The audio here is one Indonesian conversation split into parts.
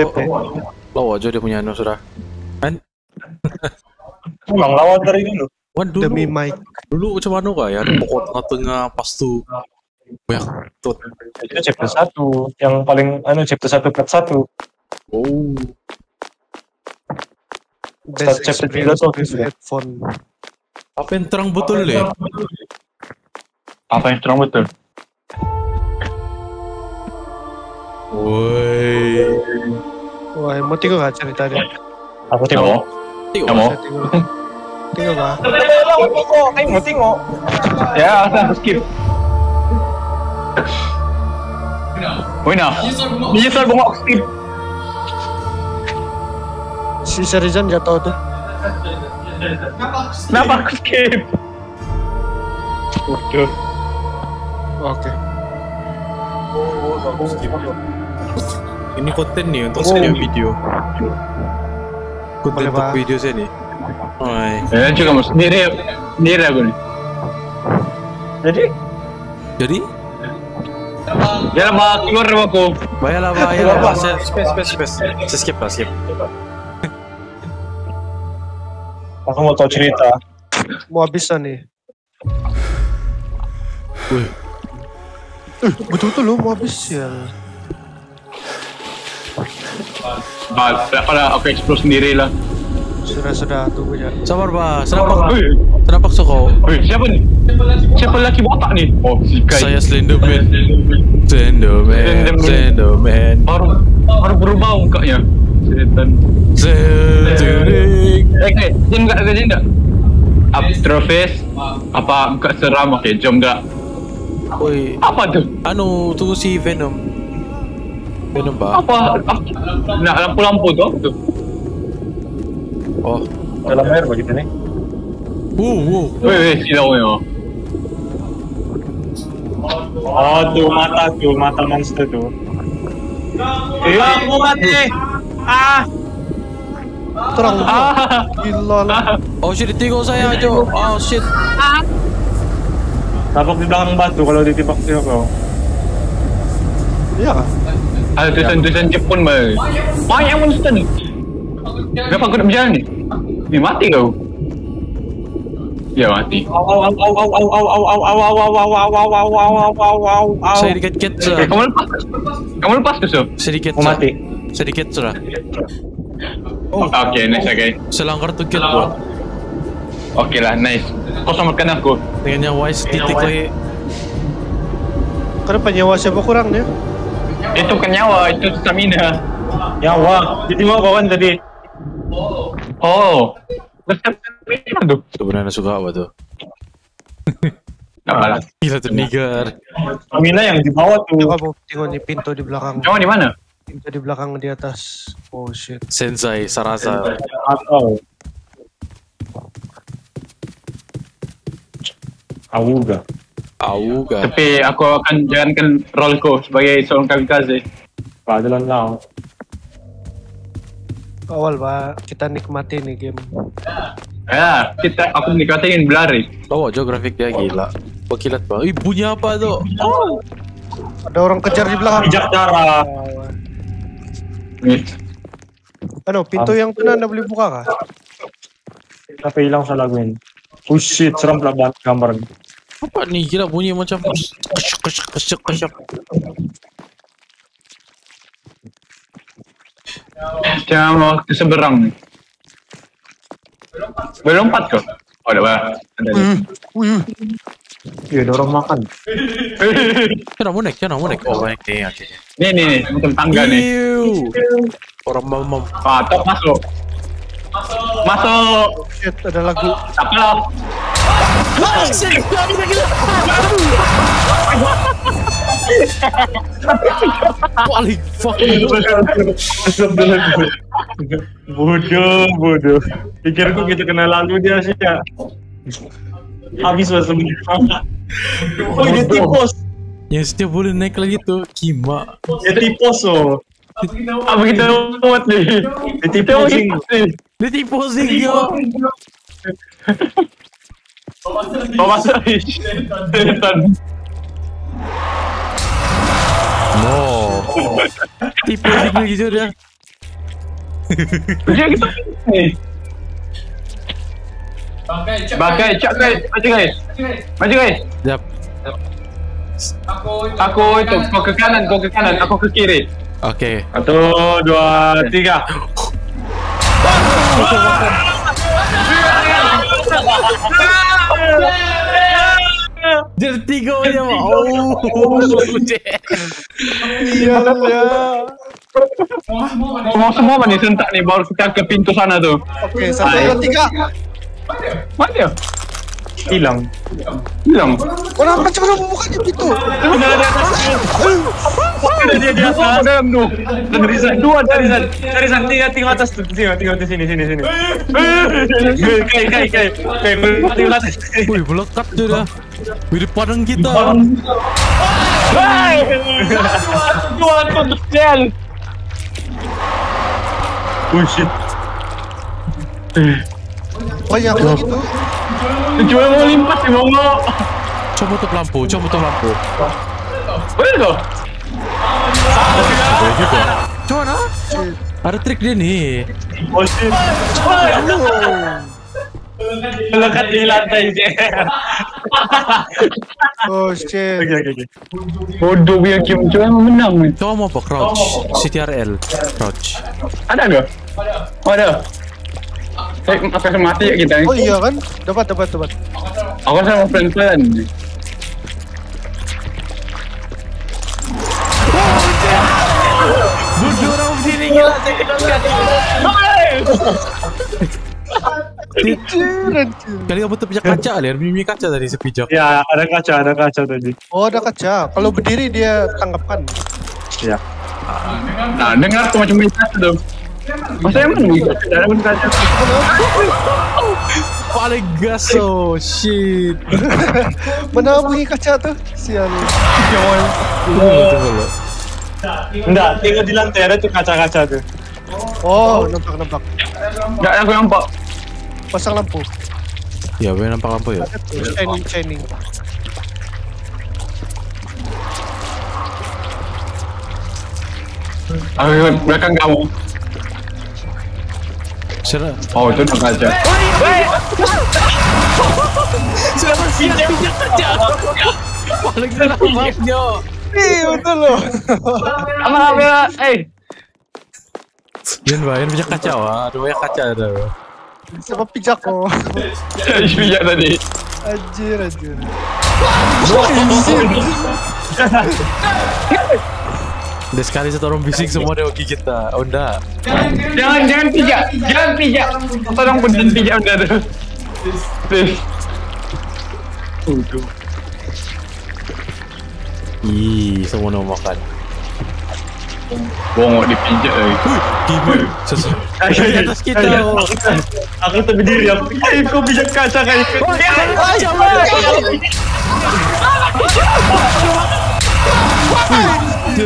Pepe. Bawa aja dia punya anu sudah. Kan? Emang lawan dari dulu. Wan dulu, Demi Mike. dulu macam mana kah ya? Ada pokok tengah-tengah, pas tuh banyak tut. Itu chapter satu, yang paling anu chapter satu part satu. Oh, Best chapter tiga tuh, headphone. apa yang terang betul deh? Apa yang terang betul? Woi, Wah, mau tiga gak cerita deh? Aku tengok. Tengok. Tengok. Tengok gak? Tengok, tengok. Ya, aku skip. Ini Menyesal bengok skip. Si Serizan gak tau tuh. Kenapa aku skip? Oke. Oke. Oh, aku skip. Ini konten nih untuk Oh. saya video. Konten Boleh, untuk Pak. video saya nih. Oi. Ya juga mas, sendiri sendiri aku nih. Jadi, Jadi, dia lama keluar sama aku. bayarlah, bayarlah. Pak. Saya space, space, space. Saya skip lah, skip. Aku mau tahu cerita. Mau habisan nih. Wih, Eh, betul-betul lu mau habis ya. Bah, kalau aku explore sendiri lah. Sudah-sudah tunggu ya. sabar, Pak. Kenapa, Wih, kenapa paksa kau? wih, siapa nih? Siapa lelaki botak nih? Oh, si Kai. Saya Slenderman. Slenderman, Slenderman. baru baru berubah mukanya. Setan. Slenderman. Eh, eh, jom enggak, jom enggak. Abstrofes, apa muka seram? Oke, jom enggak. Woi, Apa tuh? anu tunggu si Venom. Ganun ba? Apa? Na, lampu-lampu to? Oh. Dalam air ba kita ni? Wow, wow. Weh, weh, sila ko oh. yun. Oh, tu mata, tu mata monster tu. Eh, Lampu mati! Ah! Terang mo. Ah! Gila lang. Oh shit, itigo saya, Jo. Oh shit. Ah! Tapok di belakang batu kalau ditipak sila ko. Iya ka? Ada tulisan-tulisan Jepun mah. Banyak monster ni. Kenapa aku nak berjalan ni? Ni mati kau. Ya mati. Sedikit kit. Kamu lepas. Kamu lepas tu sir. Sedikit sir. Mati. Sedikit sudah. Okay, nice okay. Selangkar tu kit. Okay lah, nice. Kau selamatkan aku. Dengan wise titik lagi. Kenapa nyawa siapa kurang dia? Itu bukan nyawa, itu stamina. Nyawa. Jadi mau kawan tadi. Oh. Stamina tu. Sebenarnya suka apa tuh? Tak apa lah. Gila tuh. Stamina yang di bawah tuh. Coba mau tengok nih pintu di belakang. Nyawa di mana? Pintu di belakang di atas. Oh shit. Sensei Sarasa. Atau. Auga. Auga. Tapi aku akan jalankan roleku sebagai seorang kamikaze. Padalan now. Awal pak kita nikmati nih game. Ya, kita aku menikmati berlari. Bawa jo grafik dia gila. Pekilat bang. Ih bunyi apa tuh? Oh. Ada orang kejar di belakang. Pijak darah. Ano, pintu yang tuna anda boleh buka kah? Tapi hilang sa lagu ini. Oh shit, seram pula banget gambar. Apa nih gila bunyi macam kesyuk kesyuk kesyuk kesyuk. Jangan mau ke seberang nih. Boleh lompat kok? Oh, ada apa? Ada. Wih, Iya, ada orang makan. Kenapa mau naik? Kenapa mau naik? Oh naik akhirnya. Nih, nih, macam tangga nih. Orang mau mau. Ah, top masuk. Masuk. shit ada lagu. Apa lah? Paling fucking bodoh, bodoh. Pikirku kita kenal lalu dia sih ya. Habis masa Oh, dia tipos. yang setiap boleh naik lagi tuh Kima. Dia tipos oh. Apa kita buat nih? Dia tipos. Dia tipe sih yo. Oh, masa Setan. No. Tipe sih gitu dia. Dia kita nih. Bagai, cak guys, maju guys, maju guys. Siap. Aku itu, kau ke kanan, kau ke kanan, aku ke kiri. Oke. Satu, dua, tiga. Jadi tiga mau. Oh, ya. Semua semua mana sentak nih, baru kita ke pintu sana tuh. Oke, satu dua tiga. Mana dia? Hilang. Hilang. Orang macam mana pintu? Udah ada Ada dia di atas. Dalam tuh. Dari sana dua dari sana. Dari sana tiga tiga atas tuh. Tiga tiga di sini sini sini. Kai kai kai. Kai tiga atas. Wih, melekat dia dah. Di padang kita. Dua. Oh shit. Banyak lagi tuh. Cuma mau limpat sih mau mau. Coba tutup lampu, coba tutup lampu. Boleh juga. Coba nah. Ada trik dia nih. Oh shit. Melekat di lantai. Oh shit. Oke oke oke. Bodoh punya Kim cuma emang menang nih. Coba mau apa? Crouch. CTRL. Crouch. Ada nggak? Oh ada. Eh, apa mati ya kita? Oh iya kan? Dapat dapat dapat. Aku sama pelan-pelan. Bodoh orang berdiri gila. Anjir. Kali kamu tuh pijak kaca kali. Ada mimi kaca tadi sepijak. Ya, ada kaca, ada kaca tadi. Oh ada kaca. Kalau berdiri dia tangkapkan. Ya. Nah, dengar tuh macam minta tuh. Masa emang pun kaca. Paling gas oh shit. Mana bunyi kaca tuh? Sial. Tunggu lo. Enggak, tinggal di lantai ada tuh kaca-kaca tuh. Oh nampak nampak. Enggak, aku nampak. Pasang lampu. Ya, gue nampak lampu ya. Shining shining. Aku ikut belakang kamu. Serah. Oh, itu udah kaca. Siapa sih yang pijak? Paling. Ih betul loh. Apa apa? Eh, Yan ba, yan pijak kaca wah. Banyak kaca ada. Siapa pijak kok? pijak tadi. Anjir anjir. Udah sekali satu orang bising semua dia hoki kita. Oh enggak. Jangan jangan pijak, jangan pijak. Tolong punten pijak udah tuh. Please. Udah. Ih, semua mau makan. Bongok dipijak lagi. Gimana? Sesuai. Di atas kita. oh. Aku tuh berdiri aku. Eh, kau pijak kaca kayak ikut. Dia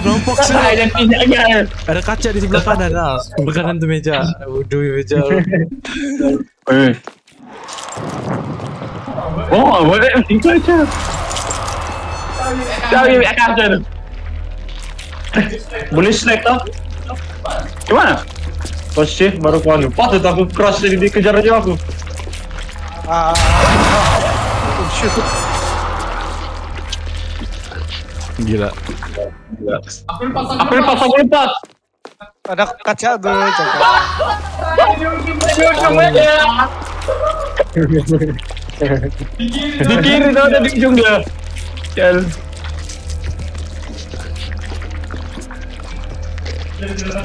nampak sih. Saya dan pijaknya. Ada kaca di sebelah kanan. Ah, sebelah kanan tuh meja. Waduh, meja. Eh. Oh, boleh di kaca. Cari kaca tuh. Boleh snack tau? Gimana? Oh shit, baru kau anu. Patut aku cross jadi dikejar aja aku. Ah. Oh shit. Gila. Aku lepas, aku lepas. Ada kaca tuh jaga. Di kiri tau ada di ujung dia. Jal.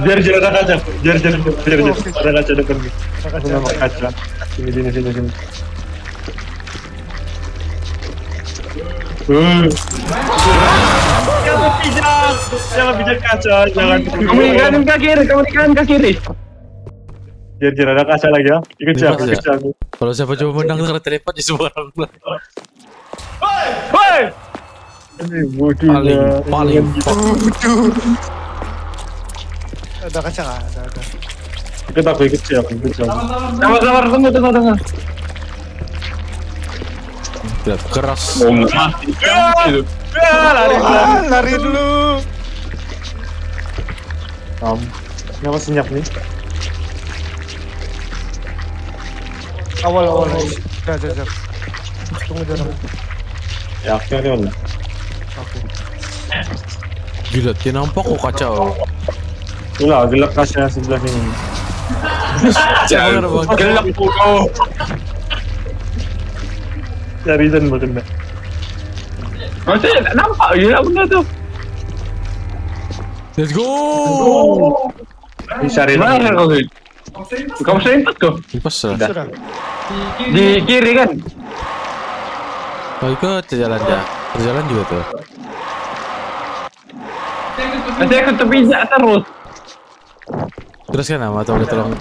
Biar jalan ada kaca, biar jalan biar jalan ada kaca depan gue. Ada kaca. Sini sini sini sini. Uh. Jangan pijak, jangan pijak kaca, jangan. Kamu di kanan ke kiri, kamu di kanan ke kiri. Biar jalan ada kaca lagi ya. Ikut ya? ikut. Kalau siapa coba menang karena teleport ya semua orang. Hei! Bodoh Paling lah. paling. Ada kaca nggak? Ada ada. Ikut aku, ikut ikut. Sabar, sabar, tunggu, tunggu, tunggu. Gila, keras. Oh, mati. Ya, ah, lari dulu. Om, kenapa senyap nih? Awal awal. Dah, dah. Tunggu. Ya, oke, oke, Gila, dia nampak kok kacau. Gila, gelap kaca sebelah sini. Jangan, gila kacau. Cari dan bukan Maksudnya nampak je lah benda tu. Let's go. Cari Mana dan. kau tu? Kau mesti empat kau? Lepas lah. Di kiri kan? Oh ikut terjalan dia. Terjalan juga tuh. Nanti aku terpijak terus. Teruskan nama atau boleh tolong.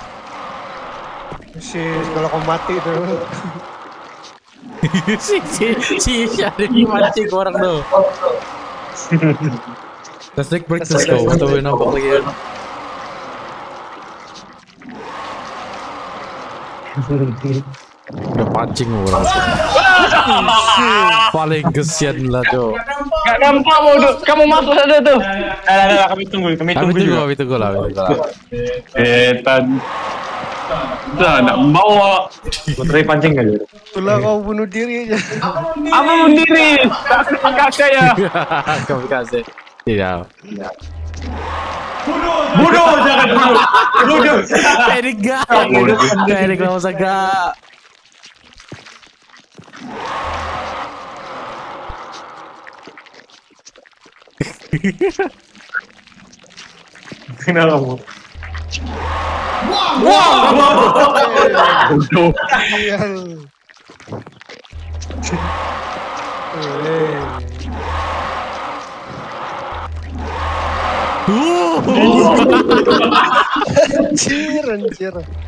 Si kalau kau mati tuh. Si si si ada di mancing orang tuh. Let's take break let's go. Atau boleh nampak lagi. kan? Udah pancing orang. Paling kesian lah tuh. Gak nampak bodoh. Kamu masuk saja tu. Dah, dah, dah, kami tunggu, kami Kami tunggu kami tunggu lah, kami tunggu lah. Eh, tan. Dah nak bawa. Try pancing kali. Itulah kau bunuh diri aja. Apa sendiri? Tak kakak saya. Kami kasih. Tidak. Bodoh, jangan bodoh. Bodoh. Erik gak. Erik lah masa gak. Kenapa kamu? Bodoh. Sial. Eh. Anjir, anjir. Kami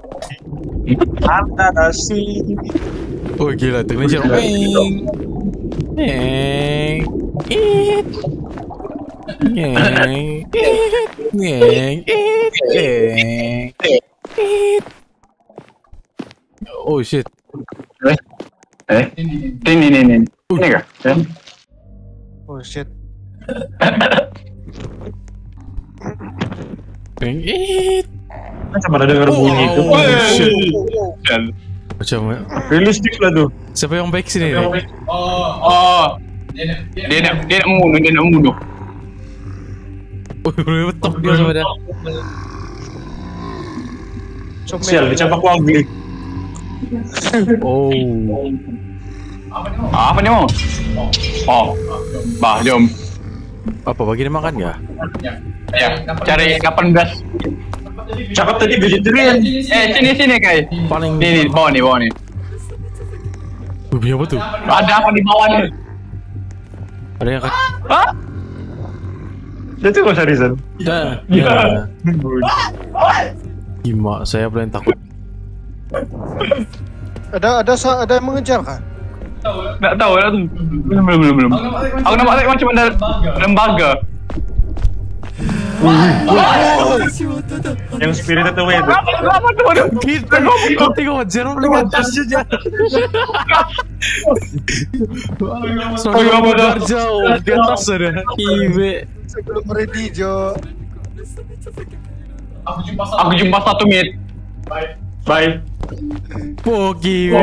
Sih. Oh gila, Indonesia. Wing. Neng. It. Neng. It. Neng. It. Neng. It. Oh shit. Eh? Eh? Ini, ini, ini. Ini kah? Eh? Oh shit. Neng. Kan sama ada dengar bunyi itu. Oh, oh, oh, oh Dan macam realistik lah tuh. Siapa yang baik sini? Yang baik? Oh, oh. Dia nak dia nak dia nak membunuh, dia nak membunuh. Wih, dia sama dia. Sial, aku wagli. Oh. Apa nih mau? Oh. Bah, jom. Apa bagi dia makan ya? Ya, cari 18. Cakep tadi vegetarian. Eh sini sini guys. Paling ini bawah nih bawah nih. Babi apa tuh? Ada apa di bawah nih? Ada yang kak. Ah? Dia tuh Mas Arizan. Dah. Ya. Gimana? Saya paling takut. Ada ada ada yang mengejar kah? Nggak tahu, ya. belum belum belum belum. Aku nampak cuma ada lembaga. Yang spirit itu tuh. Apa apa tu? Aduh. Kita, kau tengok Jerome paling atas aja. Sampai Oh, kamu iya, jauh di atas ada. Kibe. Sebelum ready Jo. Aku jumpa satu minit. Bye. Po kibe.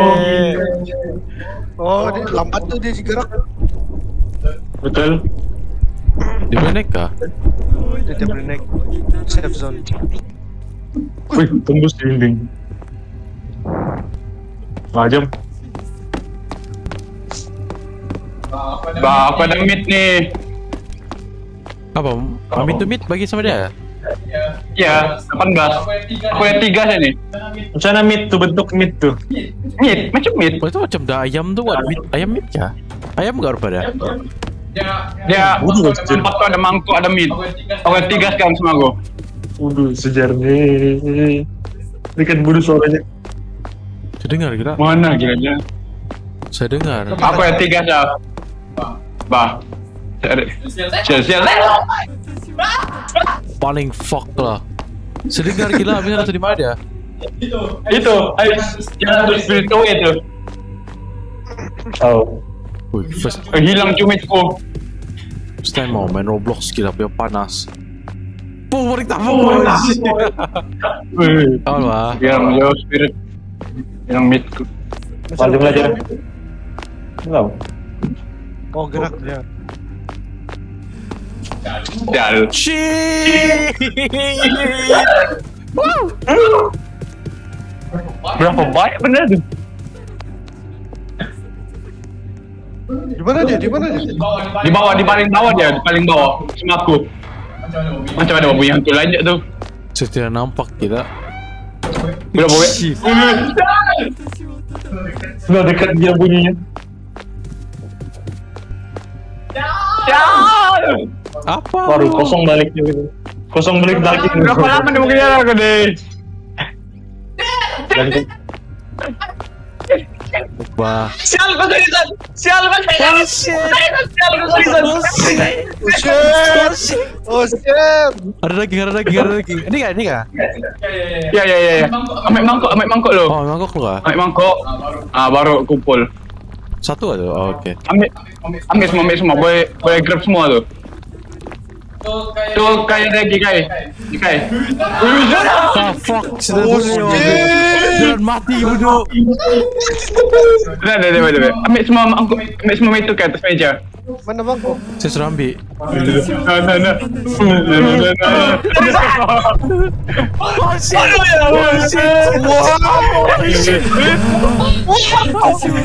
Oh, dia, lambat tuh dia gerak. Betul. Di mana kah? Boleh naik safe zone. Wih, tembus dinding. Macam. Bah, aku ada meet ni. Apa? Pamit to meet bagi sama dia? Ya, 18. Aku ada tiga sini. Macam mana meat tuh bentuk meat tuh? Meet, macam meet. Oh, itu macam dah ayam tuh, ayam meat ya? Ayam gak rupanya? Dia Waduh, tempat tu ada mangkuk, ada meat. Aku ada tiga sekarang sama aku. Waduh, sejarahnya. Ini kan bunuh suaranya. Saya dengar kira. Mana kiranya? Saya dengar. Aku ada tiga sah. Bah. Sial, sial. Paling fuck lah. Sedengar gila, bisa langsung di mana dia? Itu, ayo, yang spirit away itu. Oh. Wih, first, Eh, Hilang cumitku. Time mau main Roblox gila, dia panas. Tak boys. Wih, Tahu lah. Yang jauh spirit. Yang mitku. Lanjut belajar. Enggak. Oh gerak dia. Sial. Shit. Berapa banyak bener tuh? Di mana dia? Di mana dia? Di bawah, di paling bawah dia, di paling bawah. Sama aku. Macam ada babu yang tu lanjut tu. Saya tidak nampak kita. Berapa banyak? Shit. Sudah dekat dia bunyinya. Apa? Baru kosong balik dia gitu. Kosong balik lagi. Berapa lama dia mungkin jalan aku deh? Wah. Sial kau seriusan. Sial kau seriusan. Sial kau seriusan. Oh shit! Oh shit! Ada lagi, ada lagi, ada lagi. Ini kan, ini kan? Ya ya ya ya. Ambil mangkok, ambil mangkok lo. Oh, memang kok keluar. Ambil mangkok. Ah baru kumpul. Satu aja. Oh, oke. Ambil ambil semua, ambil semua. Boleh boleh grab semua tu. Tu kai lagi kai. Kai. Ah, fuck. Sudah Oh, bodoh. shit. Jangan mati bodoh. Dah dah dah dah. Ambil semua mangkok, ambil semua itu ke atas meja. Mana mangkok? Saya sudah ambil. Nah nah nah. Nah nah nah. Oh shit. Oh shit.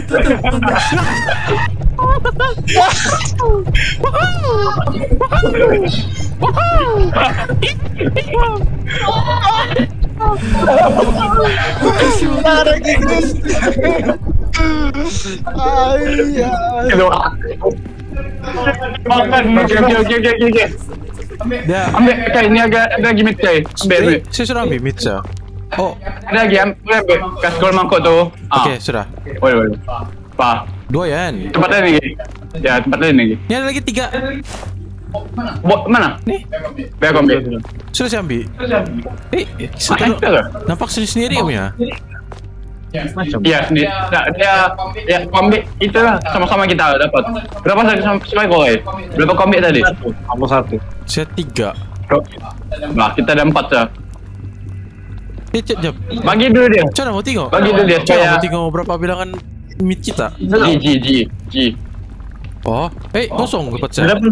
Ada Inggris. Okey okey okey okey okey. Dia. Ambil ada kai. Ambil. Eh, sudah ambil. Oh, ambil ambil. Kas kol mangkok tu. Ah. oke sudah. Boleh boleh. Pa. Dua ya? Tempat lain lagi. Ya, tempat lain lagi. Ini ada lagi tiga. Bo, mana? Nih, Biar aku ambil. sudah saya ambil. Eh, Ah, ke? nampak sendiri sendiri kamu ya? Iya, sendiri. Nah, dia, ya, kau ambil itu lah. Sama-sama kita dapat. Berapa saya sama sama kau eh? Berapa kau ambil tadi? Kamu satu. Saya tiga. Nah, kita ada empat sah. Eh, cek jap. Bagi dulu dia. Cara mau tengok? Bagi dulu dia supaya. mau tengok berapa bilangan meat kita? G G G G. Oh, eh kosong tempat saya. Ada pun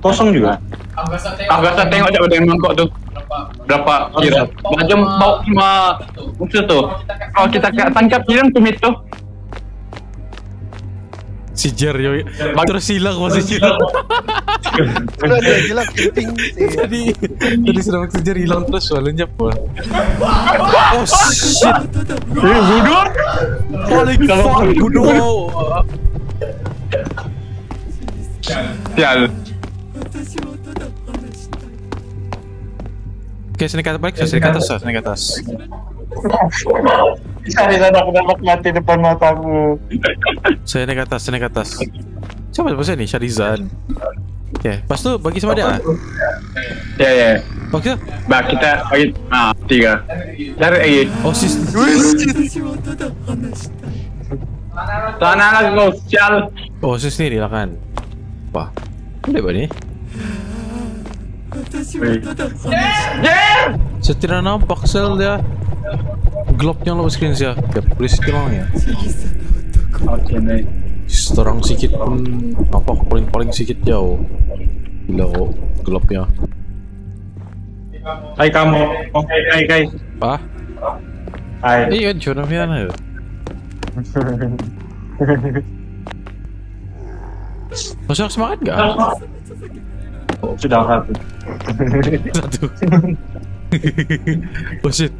kosong juga. Aku rasa tengok jap dengan mangkok tu. Berapa kira? Macam bau cuma unsur tu. Kalau kita ka- tangkap hilang tumit tu. Si Jer yo. Terus hilang masih hilang. Sudah dia tadi tadi sudah maksud Jer hilang terus soalnya apa? Oh shit. Eh, bodoh. Paling fuck bodoh. Sial. Oke, sini ke atas balik, sini ke atas, sini ke atas. Cari sana aku dapat mati depan mataku. Saya naik atas, saya naik atas. Siapa siapa saya ni? Syarizan. Oke, pas tu bagi sama dia. Ya ya. Oke. Bah kita bagi ah tiga. Cari lagi. Oh sis. Sana lagi kau sial. Oh sis sendiri lah kan. Wah. Boleh ni? Tidak nampak sel dia. Globnya lo screen saya. Ya, polisi hilang ya. Oke nih. Terang sikit pun nampak paling-paling sikit jauh. Gila kok gelapnya. Hai kamu. Oh, hai hai hai. Ah? Hai. Eh, kan cuma pian ya. Masuk semangat gak? Sudah satu. Satu. oh shit.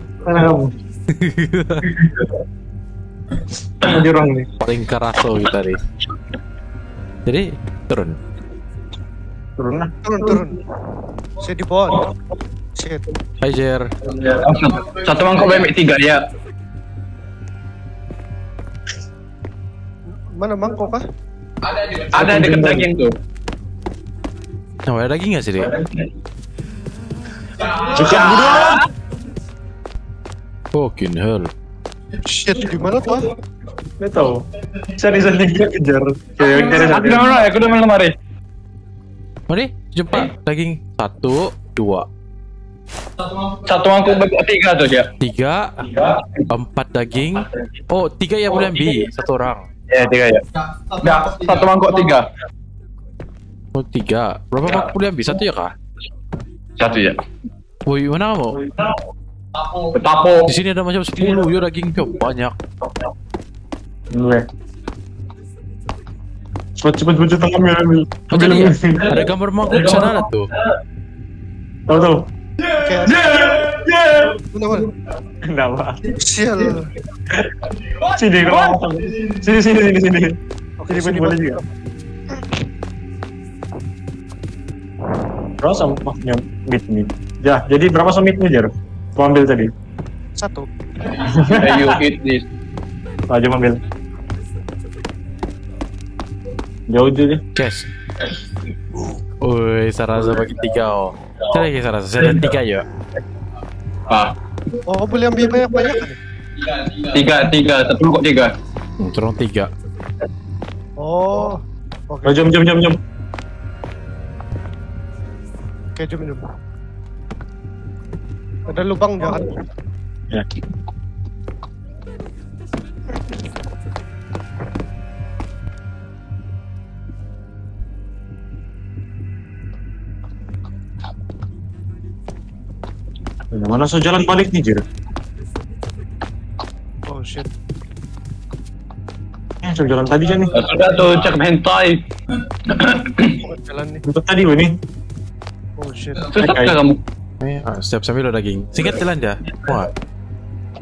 Kamu jurang nih. Paling karaso kita nih. Jadi turun. Turun lah. Turun turun. Saya di bawah. Shit. Hai Jer. Satu mangkok bebek tiga ya. Mana mangkok kah? Ada dekat daging tuh. Nah, ada daging nggak sih, Dek? Cukup budak. Fucking hell. Shit, gimana tuh? ah? Nggak tahu. Sarisan tiga kejar. Aku udah mana? Aku udah mana lemari. Mari, jumpa daging satu, dua, Satu mangkuk bagi tiga tuh ya. tiga, empat daging. Oh, tiga ya boleh ambil satu orang. Ya tiga ya. Enggak, satu mangkuk tiga. Oh, tiga. Berapa mangkuk boleh ambil? Satu ya kah? Satu ya. Woi, mana kamu? Betapo. Di sini ada macam 10 ya daging yo banyak. Gue. Cepet cepet cepet cepet ambil ambil. Oh, jadi ya? Ada gambar mangkuk sana ada tuh. Tahu tahu. Oke, mana mana? Kenapa? Sial. Sini kalau sini sini sini sini. Oke sini sini, boleh juga. Berapa sama meat meat? Ya, jadi berapa sama meatnya Jar? Gua ambil tadi. Satu. You eat this. Aja ambil. Jauh dulu deh. Cash. Woi, Sarasa bagi tiga oh. Saya lagi Sarasa, saya ada tiga ya. Ah, Oh, boleh ambil banyak-banyak kan? tiga tiga satu mangkuk tiga. Hmm, Turun tiga. Oh. Oke, Oh, jom jom jom jom. Oke, jom jom. Ada lubang jangan. Ya. Mana so jalan balik nih Jir? Oh shit. Eh, so jalan tadi kan nih. Ah, Sudah tuh cek hentai. Oh, jalan nih. Untuk tadi nih. Oh shit. Susah Oke. kamu? Eh, ah, ada daging. Singkat jalan ya. Wah.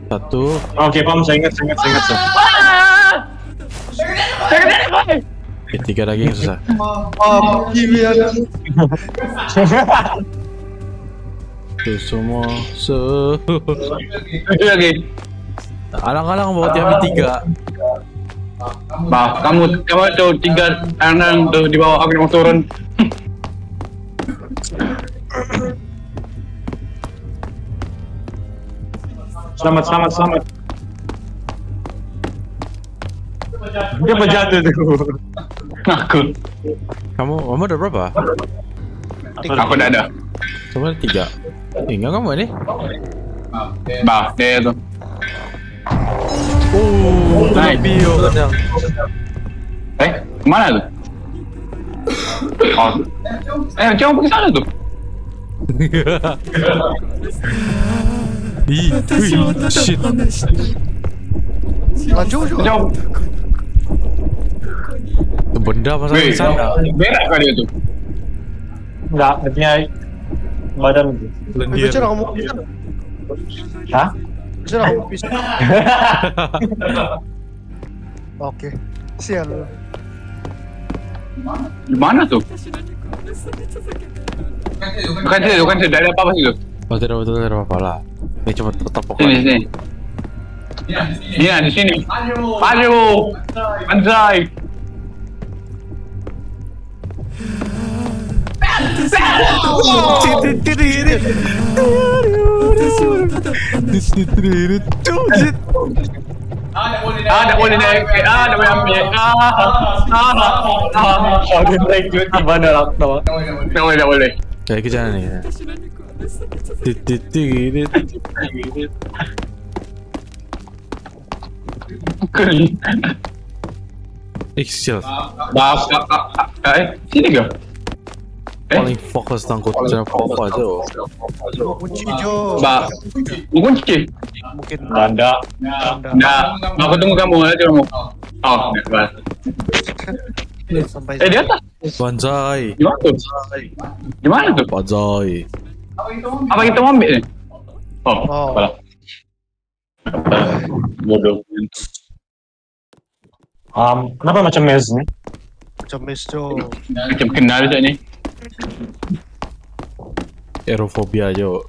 Satu, Oke, paham. Saya ingat, saya ingat, saya ingat. Sob. eh, tiga daging susah. Oh, gimana? Itu semua se. Lagi. Alang-alang bawa tiap tiga. Bah, kamu kamu tuh tiga anak tuh di bawah aku mau turun. Selamat, selamat, selamat. Dia berjatuh tuh. Aku, Kamu, kamu ada berapa? aku udah ada. Cuma ada tiga. Eh, enggak kamu ini? Bah, dia tuh. Oh, Nice. bio kadang. Eh, ke mana tuh? Oh, eh, jangan pergi sana tuh. Ih, shit. Jauh. Itu benda Wih, di sana. berak kah dia tuh? Enggak, dia punya badan tuh. Lendir. Bisa. Hah? Bisa. Oke. Sial. Di mana tuh? Bukan situ, bukan situ. Ada apa-apa situ. Oh, tidak betul tidak apa-apa lah. Ini cuma tetap Sini, pokoknya. sini. Iya, di sini. Maju. Anjay. Ah, tak boleh naik. Ah, tak boleh. Ah, ah, ah, ah. Oh. Tak boleh, tak boleh. Kayak ke jalan nih. Tit, tit, tit, tit. Kering. Eh, sial. Maaf, ah, eh, sini ke? Paling fokus tangkut jangan apa aja. oh. Kunci. Mbak. mau kunci? Mungkin. Anda Nggak, aku tunggu kamu aja kamu. Oh, sampai Eh, di atas. Banzai. Di mana tuh? Di mana tuh? Banzai. Apa kita mau ambil nih? Oh, Oh. salah. Bodoh. Um, kenapa macam mes nih? macam mesto. Macam kenal saja ni. Aerofobia aja. oh.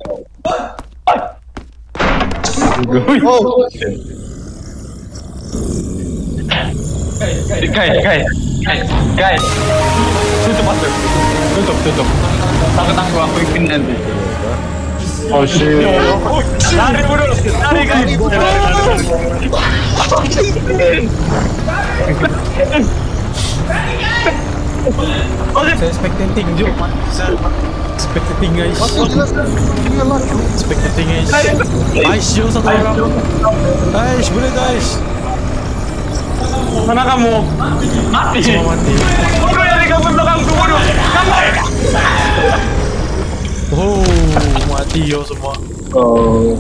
Guys, guys, guys, guys. Tutup mata. Tutup, tutup. Takut aku aku ikin nanti. Oh shit. Lari bro, lari guys. Saya spectating je. Spectating guys. Spectating guys. Satu orang. Aish, boleh guys. Mana kamu? Mati. Semua mati. Bodoh belakang bodoh. Kamu. Oh, mati yo semua. Oh.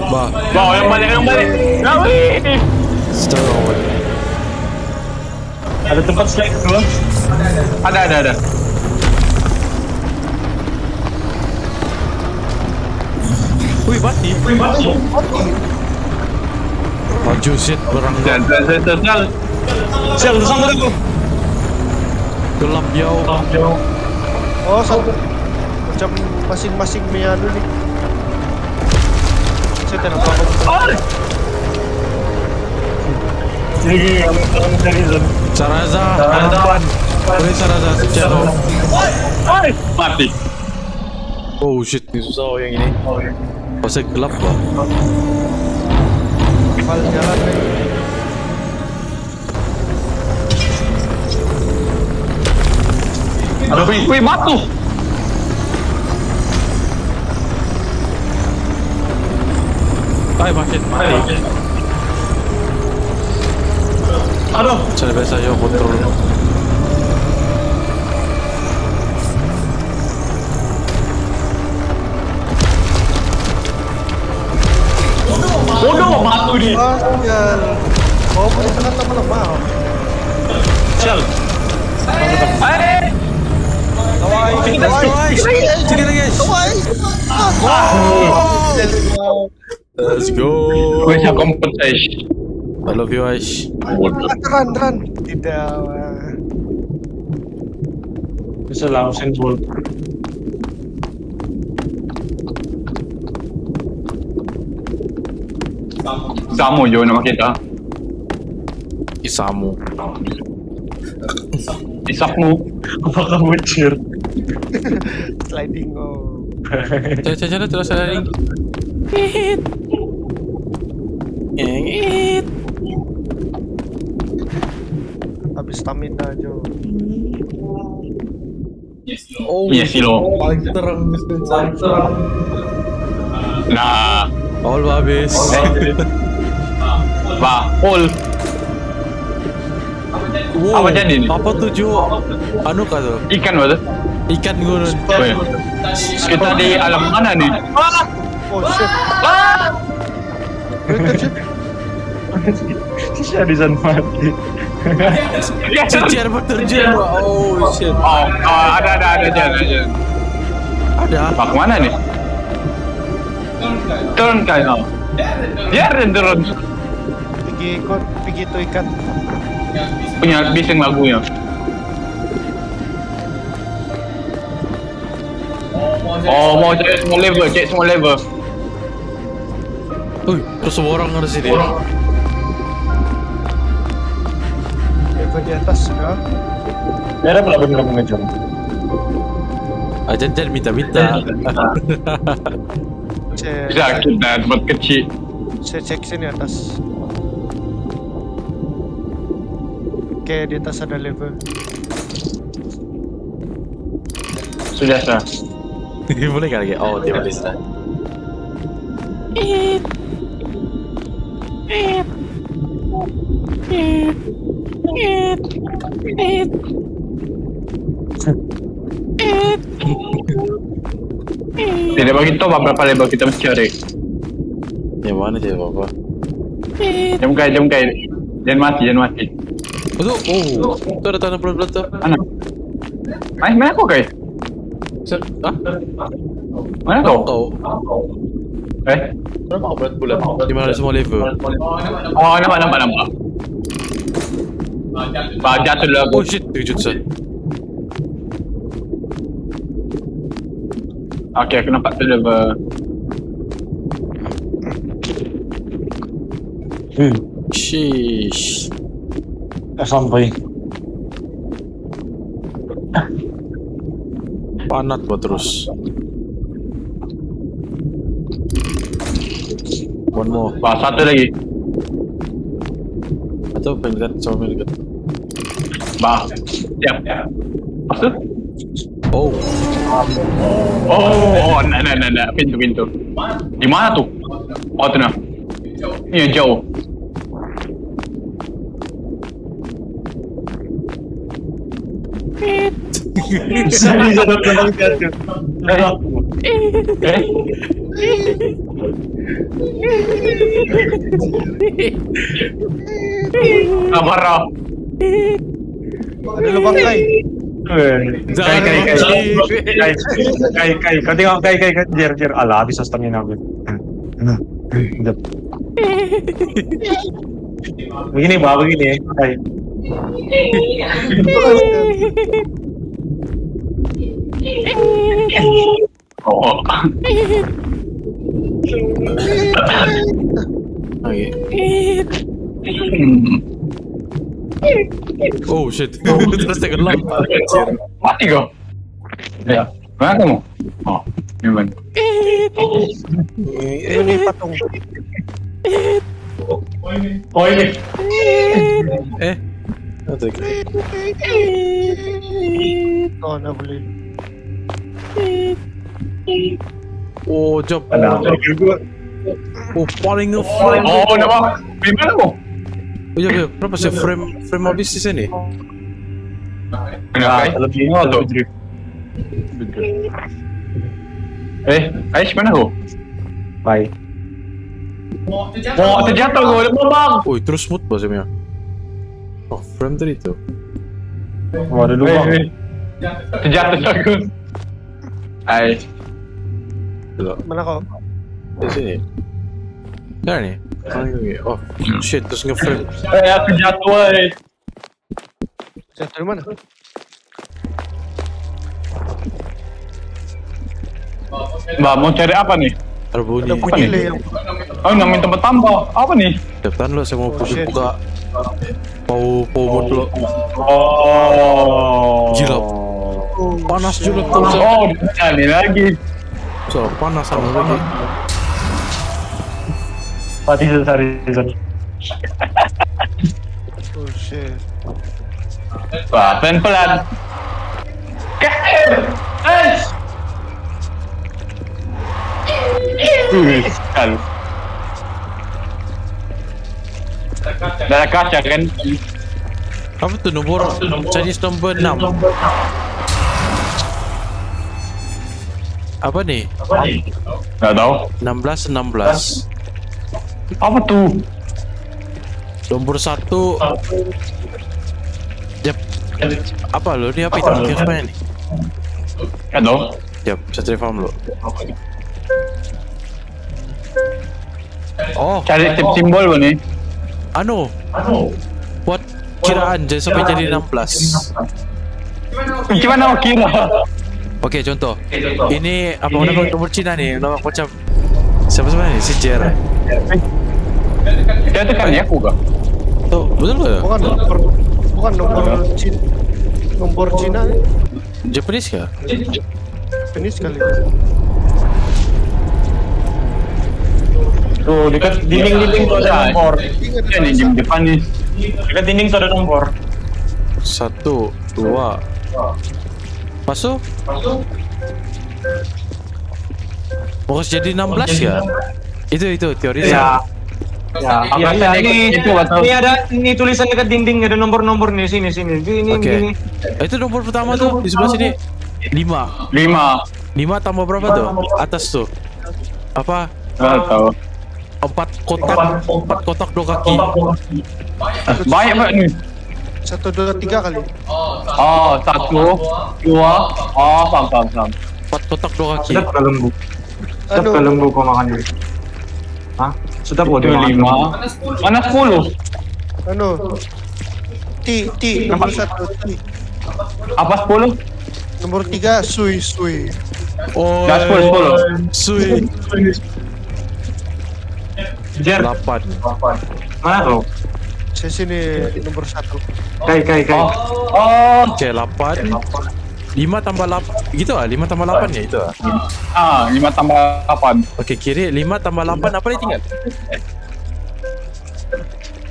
Bah, yang balik, yang balik. Lari. secara Ada tempat slide. Ada, ada, ada. Wih, mati. Wih, mati. Maju shit, berang Dan, dan, dan, dan, dan. Sial, sama aku. gelap jauh. Oh, satu. Macam masing-masing punya anu nih. Saya tidak tahu. Jadi, kamu kamu cari zone. Boleh Saraza secara. Mati. Oh shit, ini susah oh yang ini. Pasal gelap lah. Jalan nih. Ada wih, wih, batu. Ay, bakit mati? Aduh. Cara biasa yo kontrol. Bodoh batu ni. Ah. Oh, boleh tekan lama-lama. Sial. Kawai, Let's go. Kawai. Let's. I love you Aish. Run, run. Tidak. Bisa langsung ball. Samo yo nama kita. Isamu. Isakmu. Apakah bocor? Sliding oh. Cara cara cara terus ring. Ngit. Ngit. Habis stamina aja. Oh, Iya silo. paling terang Nah. All habis. Bah, Paul. Wow, Apa jadi ni? Apa tuh? Anu kah tuh? Ikan betul. Ikan gurun. Weh. Kita di alam mana ni? Oh shit. Ah! Si Sharizan mati. Cici apa terjun? Oh shit. Oh, oh, ada ada ada ada aja. Ada. Pak mana ni? Turun. Biar dia turun. Pergi ikut, pergi itu ikan. Punya bising lagunya. Oh, mau cek semua level, cek semua level. Uy, terus semua orang ada sini. Level di atas ya. Merah pula benar kamu ngejar. Ajan jangan minta-minta. Cek, Bisa kita tempat kecil. saya cek sini atas. Oke, di atas ada level. Sudah sah. boleh nggak lagi? Oh, dia boleh sudah. Tidak bagi tahu berapa level kita mesti cari. Yang mana sih bapak? Jam kai, jam kai. Jangan mati, jangan mati. Oh, oh, tu ada tanda bulan-bulan tu. Mana? Eh, mana kau kai? Set, ah? Mana Tahu kau? kau? Eh? Berapa bulan-bulan? Di mana semua level? Oh, nampak, nampak, nampak. Bah, jatuh aku. Oh shit, terkejut saya. Okay, aku nampak tu level. Sheesh. Eh, sampai. Panat buat terus. One more. Wah, satu lagi. Atau pengen dekat sama pengen dekat. Bah. Siap. Masuk. Oh, Oh, oh, nah, nah, nah, nah. Pintu, pintu. Di mana tuh? Oh, tuh nah. Ini yang jauh. Sari sa dapat ng jatuh. Eh? Kabar ah. Ada lubang. Kay, kay, kay. Kay, kay, kay. Kau tengok, kay, kay, kay. Jer, jer. Alah, habis stamina aku. Sekejap. Begini, bah, begini. Kay. Oh. okay. Oh shit. terus tengok lompat. Mati kau. Ya. Mana kamu? Oh, gimana? Ini patung. Oh, ini. Eh. Nanti. Oh, na boleh. Oh. Ada. Oh, paling. Oh, nama. Di mana kau? Oh, iya, iya. Berapa sih frame frame habis di sini? Kenapa? Ah, lebih tuh. lebih drift. Eh, Ais mana kau? Bye. Oh, terjatuh kau. Lepas bang. Oh, terus smooth bahasanya. Oh, frame tadi tuh. Oh, ada lubang. Eh, eh. Terjatuh aku. Ais. Tuh, Mana kau? di sini. Ini. Oh, shit, terus nge-frame. Eh, aku jatuh. Eh. Jatuh di mana? Mbak, mau cari apa nih? Ada bunyi. Ada bunyi nih? yang Oh, namain tempat tambah. Apa nih? Depan lo, saya mau Oh, shit. buka. Mau mood lo. Oh. Gila. Panas juga tuh. Oh, cari lagi. so panas sama lagi. Pati sa sari sa. Oh shit. Wah, pelan-pelan. KM! Ada kaca kan? Apa tuh nomor Chinese number 6? Apa nih? Gak tahu. 16 16. Apa tuh? Nomor satu Jap Apa lo? Ini apa itu? Ini apa nih? Gak tahu. Jap, saya cari farm lo Oh, Cari tip simbol bu nih. anu Buat kiraan Jangan sampai jadi 16 Gimana mau kira? Oke, contoh Ini apa nama nomor Cina nih? Nama macam Siapa sebenarnya nih? Si Jer Dia tekan ya aku kah? Tuh, betul gak ya? Bukan nomor bukan nomor Cina. Nomor Cina nih. Japanese kah? Ini sekali. Tuh, dekat dinding-dinding tuh ada nomor. Ya nih game depan nih. Dekat dinding tuh ada nomor. Satu, dua Masuk? Mau kasih jadi 16 ya? Itu, itu, teori Ya. Ya, Apa iya, sih, ini, itu atau- ini ada ini tulisan dekat dinding ada nomor-nomor nih sini sini. Ini Oke. ini. Eh, Itu nomor pertama tuh di sebelah sini. 5. Lima. 5 tambah berapa tuh? Atas tuh. Apa? Gak tahu. Empat kotak, empat kotak dua kaki. Banyak banget nih. Satu dua tiga kali. Oh, satu, dua. Oh, paham, paham, paham. Empat kotak dua kaki. Sedap ke lembu. Aduh. ke lembu kau makan ini. Hah? Dia makan lima. Mana sepuluh? Anu. T T nomor satu T. Apa sepuluh? Nomor tiga Sui Sui. Oh, Dah sepuluh, sepuluh. Sui. Jer, 8. mana kau? Saya sini nomor satu. Kai, kai, kai. Oh, Oke, 8 5 tambah 8 Gitu ah, 5 tambah 8 ya itu ah. ah, 5 tambah 8. Oke, kiri 5 tambah 8 apa yang tinggal?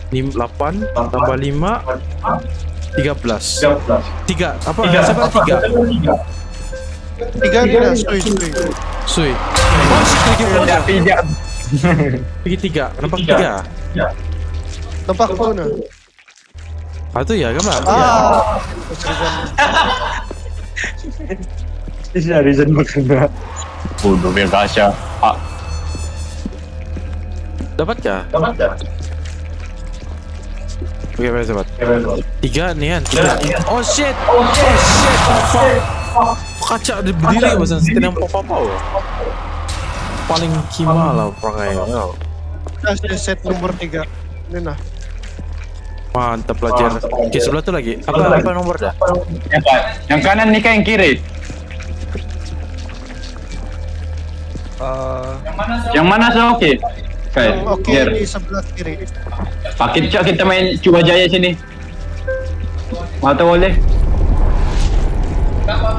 5, 8 tambah 5 13 3 apa? Siapa? Ada 3? Tiga lah, sui sui. Sui. Oh Tidak, tidak. Pergi 3 Nampak 3 Nampak tuh nah. Ah tu ya gambar Ah, Iya, reason makanya. Bodoh, biar Gasha. Ah, Dapat kah? Oke, baik sahabat Tiga nih kan, tiga. Oh shit. Oh shit. Fuck. Kaca dia berdiri bahasa sekitar papa-papa Paling kima lah perangnya kasih set nomor tiga. Ini nah. Mantap pelajar Oke sebelah tu lagi Apa apa nomor dah? yang, kan- yang kanan ni kan yang kiri. Eh, Yang mana sih oke? Oke, ini sebelah kiri. pakai cak kita main cuba jaya sini. Mata boleh.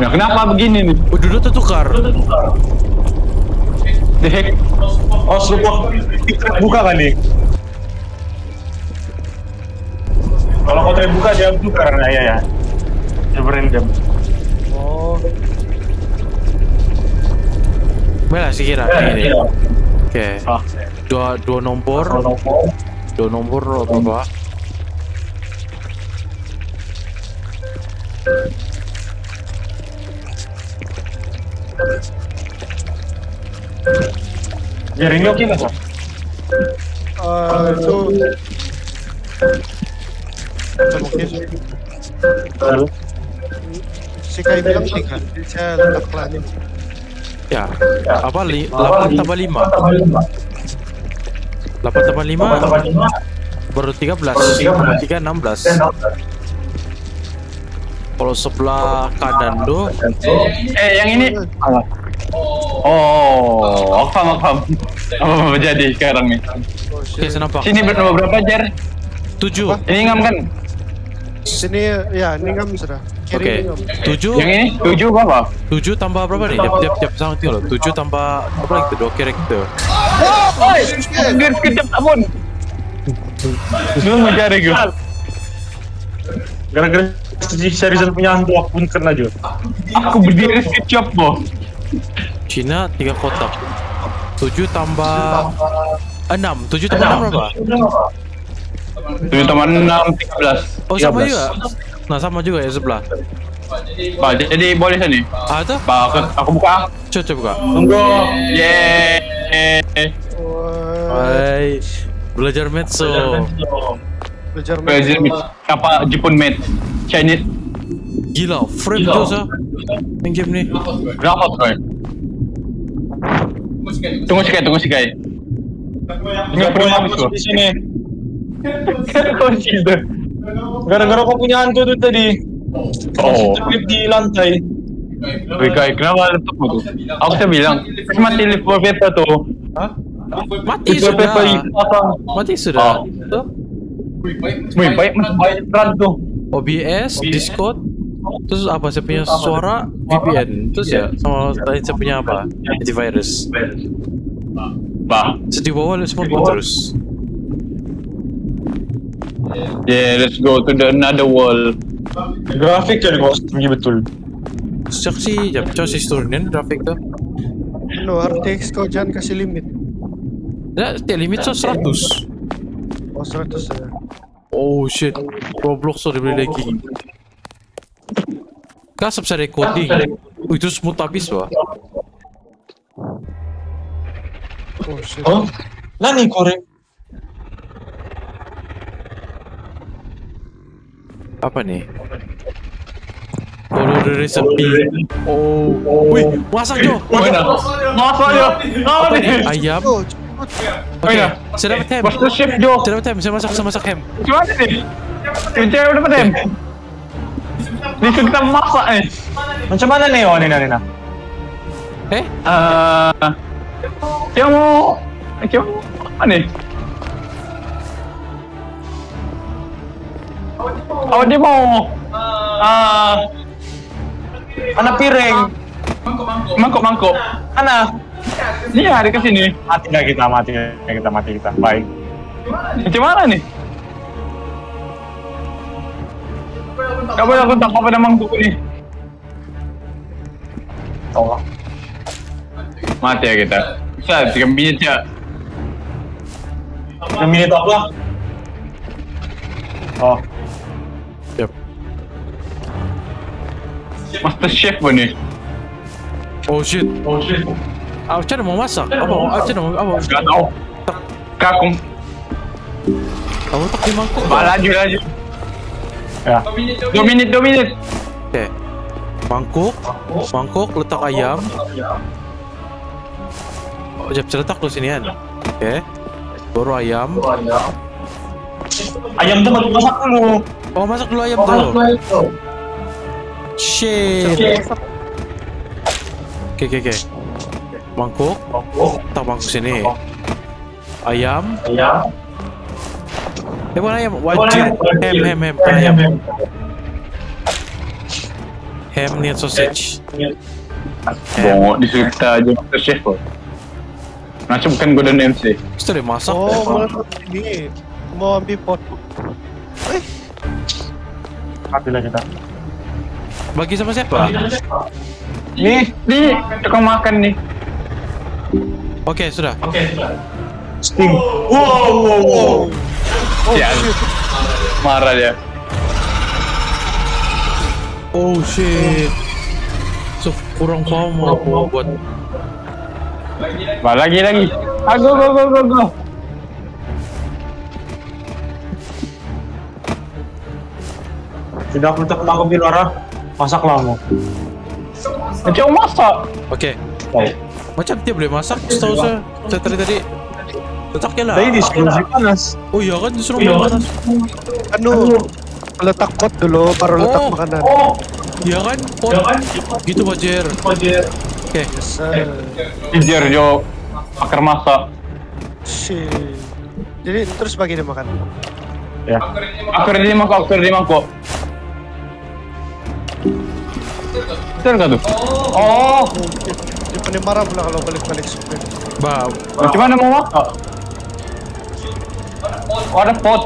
Ya, kenapa begini nih? Oh duduk tertukar The heck? Oh, serupa. Buka kali. Kalau kau buka dia buka karena ya ya. Dia berendam. Oh, Baiklah sih kira ini Oke Ah. Dua, dua nombor Dua nombor apa? Jadi ini oke nggak? eh, itu. Sih. Si Kai bilang tiga, jadi saya. Ya Apa? Li, 8 tambah 5 8 tambah 5 Baru 13 Tambah 3 16 Kalau sebelah kanan tuh Eh, yang ini. Oh, aku paham, aku paham. Apa jadi sekarang nih? Oh, Oke nampak Sini berapa berapa jar? 7 Ini ngam kan? Sini ya, ini ngam sudah. Kiri Oke. 7 Yang ini tujuh berapa? 7 tambah berapa nih? Jap, jap, jap, sama tinggal 7 tambah Apa lagi tuh? Dua karakter Oi, biar sekejap abon. Lu mencari gue. Gara-gara si Sharizan punya hantu aku pun kena juga. Aku berdiri sekejap boh. Cina 3 kotak 7 tambah 6 7 tambah 6 berapa? Tujuh tambah enam, tiga belas. Oh sama juga? Nah sama juga ya sebelah Bah, jadi boleh sini. Ah itu? Bah, aku, aku buka. Coba coba buka Tunggu. Yeay. Wah, Hai Belajar Metso belajar Brazil main. apa Jepun made Chinese Gila frame tuh sa Main game nih berapa tuh? Tunggu sekali, tunggu sekali. Nggak perlu habis kok. di Gara-gara kau punya hantu tuh tadi. Oh. Terklip di lantai. Wih, Kai, kenapa laptop tuh? Aku sudah bilang, terus mati lift wallpaper tuh. Mati Lift wallpaper sudah. dipasang. Mati sudah. Oh. Wih, baik, baik terang tuh. OBS Discord. Terus apa saya punya suara? VPN Terus ya sama tadi saya punya apa? Antivirus. Bah, Terus di bawah semua terus yeah, let's go to the another world. Grafik jadi kau tinggi betul. Sejak sih jam coba sih turunin grafik tuh No, RTX kau jangan kasih limit. Ya, tiap limit so 100 Oh, 100 ya. Oh shit, Roblox so dibeli lagi. Kasap sa recording. Uy, itu smooth habis ba? Oh, shit. Oh, nani korek? Apa nih? Kalau ada resepi. Oh, wih, masak jo. Mana? Masuk aja. Apa nih? Ayam. Oh. Oke, Mana? saya dapat ham. Master Chef Jo. Saya dapat ham. Saya masak, saya masak ham. Gimana nih? Kunci udah dapat em? Disuruh kita masak nih. Macam mana nih oh Nina Nina? Eh, Eh, kita mau, kita mau apa nih? Oh, di mo. Ah. Anak piring. Mangkok, mangkok. Ana. Ini ada ke sini. Mati nggak kita, mati nggak kita, mati kita. Baik. Macam mana nih? Gak boleh aku tak apa pada mangkuk ni. Tolong. Mati ya kita. Bisa, tiga minit ya. Yang minit apa? Oh, Master Chef pun ni. Oh shit. Oh shit. Ah, macam mana mau masak? Apa? Macam mana? Apa? Gak tahu. Kakung. Kamu tak di mangkuk. Pak laju laju. ya. Dua minit, dua minit. Okay. Mangkuk, mangkuk letak ayam. Oh, jap letak dulu sini kan. Oke. Baru ayam. Ayam tuh baru masak dulu. Oh, masak dulu ayam tuh. Shit. Oke, oke, oke. Mangkuk, letak mangkuk sini. Ayam. Ayam. Eh, bukan ayam. Wajib. Ham, ham, ham. Ayam. Ham niat sausage. Bongok disuruh kita aja Master Chef pun. Macam bukan Golden MC. Itu dia masak. Oh, eh. ini. Mau ambil pot. Mati lah kita. Bagi sama siapa? Nih, nih, tukang makan nih. Oke, sudah. Steam. Wow, wow, wow. Ya, marah dia. Oh shit. So, kurang paham aku buat Bah, lagi lagi. Ah, go go go go go. Tidak untuk mangkuk di luar. Ah. Masaklah mau. Macam masak. Oke. Baik. Macam dia boleh masak setahu saya. Saya tadi tadi letaknya lah. Tadi disuruh si panas. Oh iya kan disuruh makan. Anu, letak pot dulu, baru letak Oh. makanan. Iya kan? Pot. Gitu Fajar. Oke. Yes, uh, Jujur Jo, akar masak. shit. Jadi terus bagi dia makan. Ya. Akar di mangkok, akar di mangkok. Betul nggak tuh? Oh, Dia paling marah pula kalau balik-balik supir. Bah, macam mana mau masak? Oh, ada pot.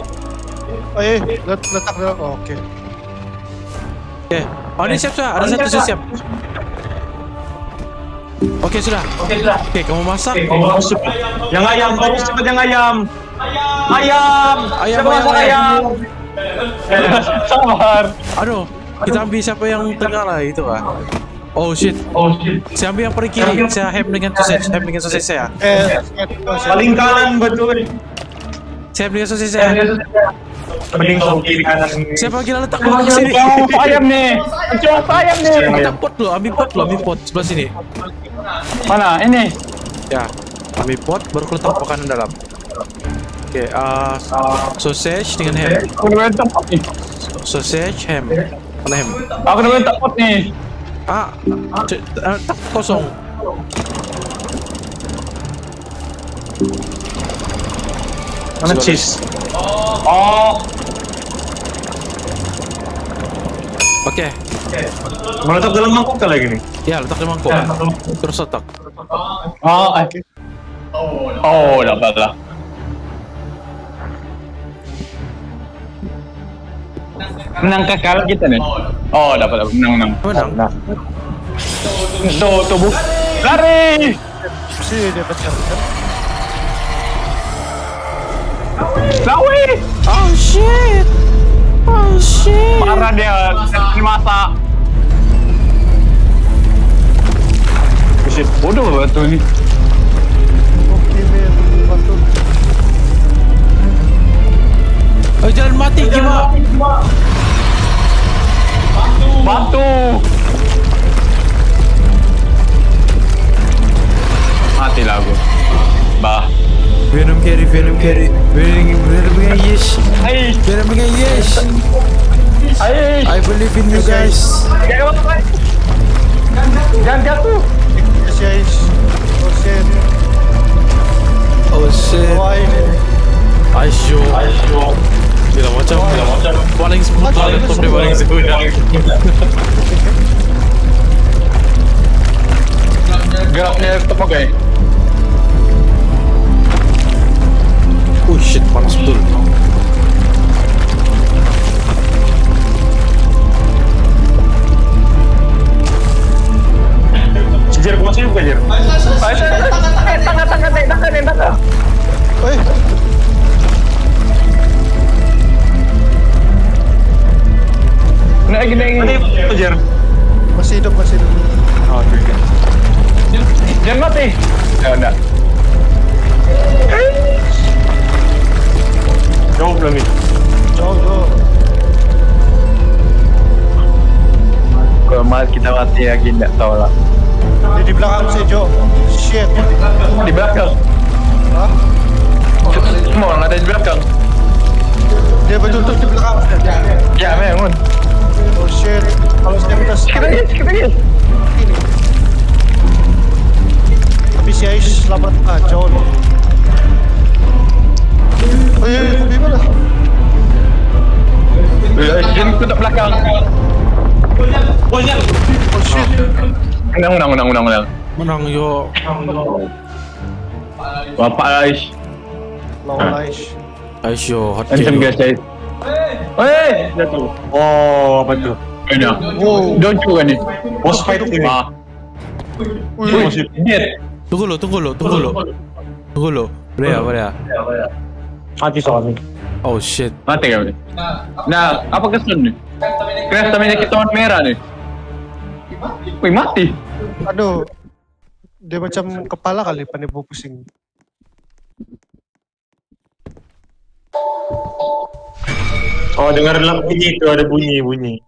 Oh eh, let- letak dulu. Oh, Oke. oke. Oh ini siap sudah. Ada satu sudah siap. Oke sudah. Oke sudah. Oke kamu masak. Bagus cepat. Yang ayam, bagus cepat yang ayam. Ayam. Ayam, Siapa ayam, masak ayam. Sabar. Aduh. Kita ambil siapa yang tengah lah itu ah. Oh shit. Oh shit. Saya ambil yang paling kiri. Saya ham dengan sausage. Ham dengan sausage saya. Eh, oh, saya- Paling kanan betul. Saya ambil sausage saya. Mending kau kiri kanan. Saya bagi letak ke sini. Ayam nih. Macam ayam nih. Letak pot dulu. Ambil pot dulu. Ambil pot sebelah sini. Mana? Ini. Ya. Ambil pot baru letak makanan dalam. Oke. ah sausage dengan ham. Pot. Sausage ham. Mana ham? Aku bentak pot nih. Ah, ah, tak kosong. Mana cheese? Oh, Oke. Meletak dalam mangkuk kali lagi nih. Ya, letak di mangkok. Terus letak. oh, eh. Oh, dapat lah. Menang kakak kita nih. Oh, dapat dapat menang menang. Menang. Nah, Tuh, tubuh. Lari. sini dia pecah. Lawi. Oh shit. Oh shit. Parah dia. Ini masak. Buset, bodoh batu ini. Oh, jangan mati gimana? Batu. Mati lah aku. Bah. Venom carry, Venom carry. Venom, Venom dengan yes. Venom dengan yes. I believe in you guys. Jangan jatuh. Yes, yes. Oh, shit. Oh shit. Why? I show. Gila macam paling smooth lah laptop dia paling sebenarnya. Geraknya laptop pakai. Oh shit panas betul. Jer, gua masih buka Jer. Tangan, tangan, naik tangan, naik tangan. Eh, Nanti lagi. itu Jer. masih hidup, masih hidup. Oh, oke. Jangan mati. Ya udah. Jauh belum nih? Jauh, jauh. Kalau mal kita mati lagi nggak tahu lah. Dia di belakang sih, Jo. Shit. Di belakang. Hah? Semua orang ada di belakang. Dia betul-betul di belakang. Ya memang. Oh shit. Kalau saya Sikit lagi, sikit lagi. ini. Tapi si Ais selamat ah, jauh. Oh iya, iya, kopi mana? Jangan tutup belakang. Oh. Oh shit. Menang, menang, menang, menang, menang. Menang yo. Bapak guys. Lawan Ais. Aisyah hot Handsome guys, guys. Hei, jatuh. Oh, apa tuh? Enak. Wow. Don't you kan ni? Boss fight ini. Ah. Tunggu lo, tunggu lo, tunggu lo. Tunggu lo. Berea, berea. Mati soalnya. Oh shit. Mati kau ni. Nah, apa kesan ni? Kena stamina kita warna merah ni. Wih, mati. aduh. Dia macam kepala kali panipu pusing. Oh, dengar dalam bunyi itu ada bunyi-bunyi.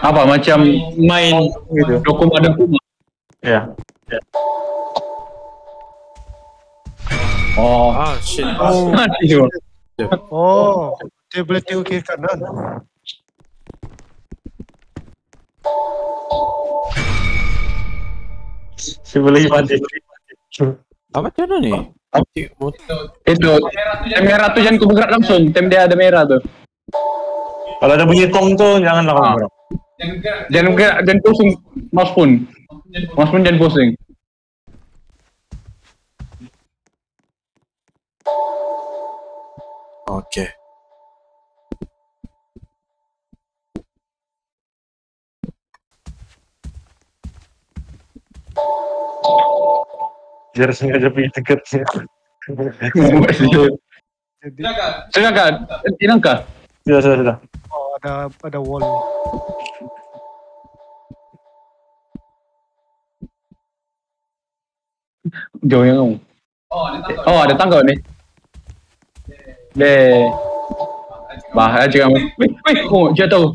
Apa macam main Gitu. dokuma dokuma. Ya. Oh, Ah shit. Oh, mati oh. Dia boleh tengok kiri kanan. Si boleh mati. Apa macam mana ni? Itu tem merah tu jangan kau bergerak langsung. Tem dia ada merah tu. Kalau ada bunyi tong tuh jangan lakukan Ah. Jangan bergerak, jangan pusing mouse pun. Mouse pun jangan pusing. Oke. Biar sengaja pergi dekat sih. Jadi, Silakan, hilangkah? Sudah, sudah, sudah. oh, ada ada wall. Jauh yang kamu. Oh, ada tangga ni. Deh. Bah, aja kamu. Wih, wih, oh, jatuh.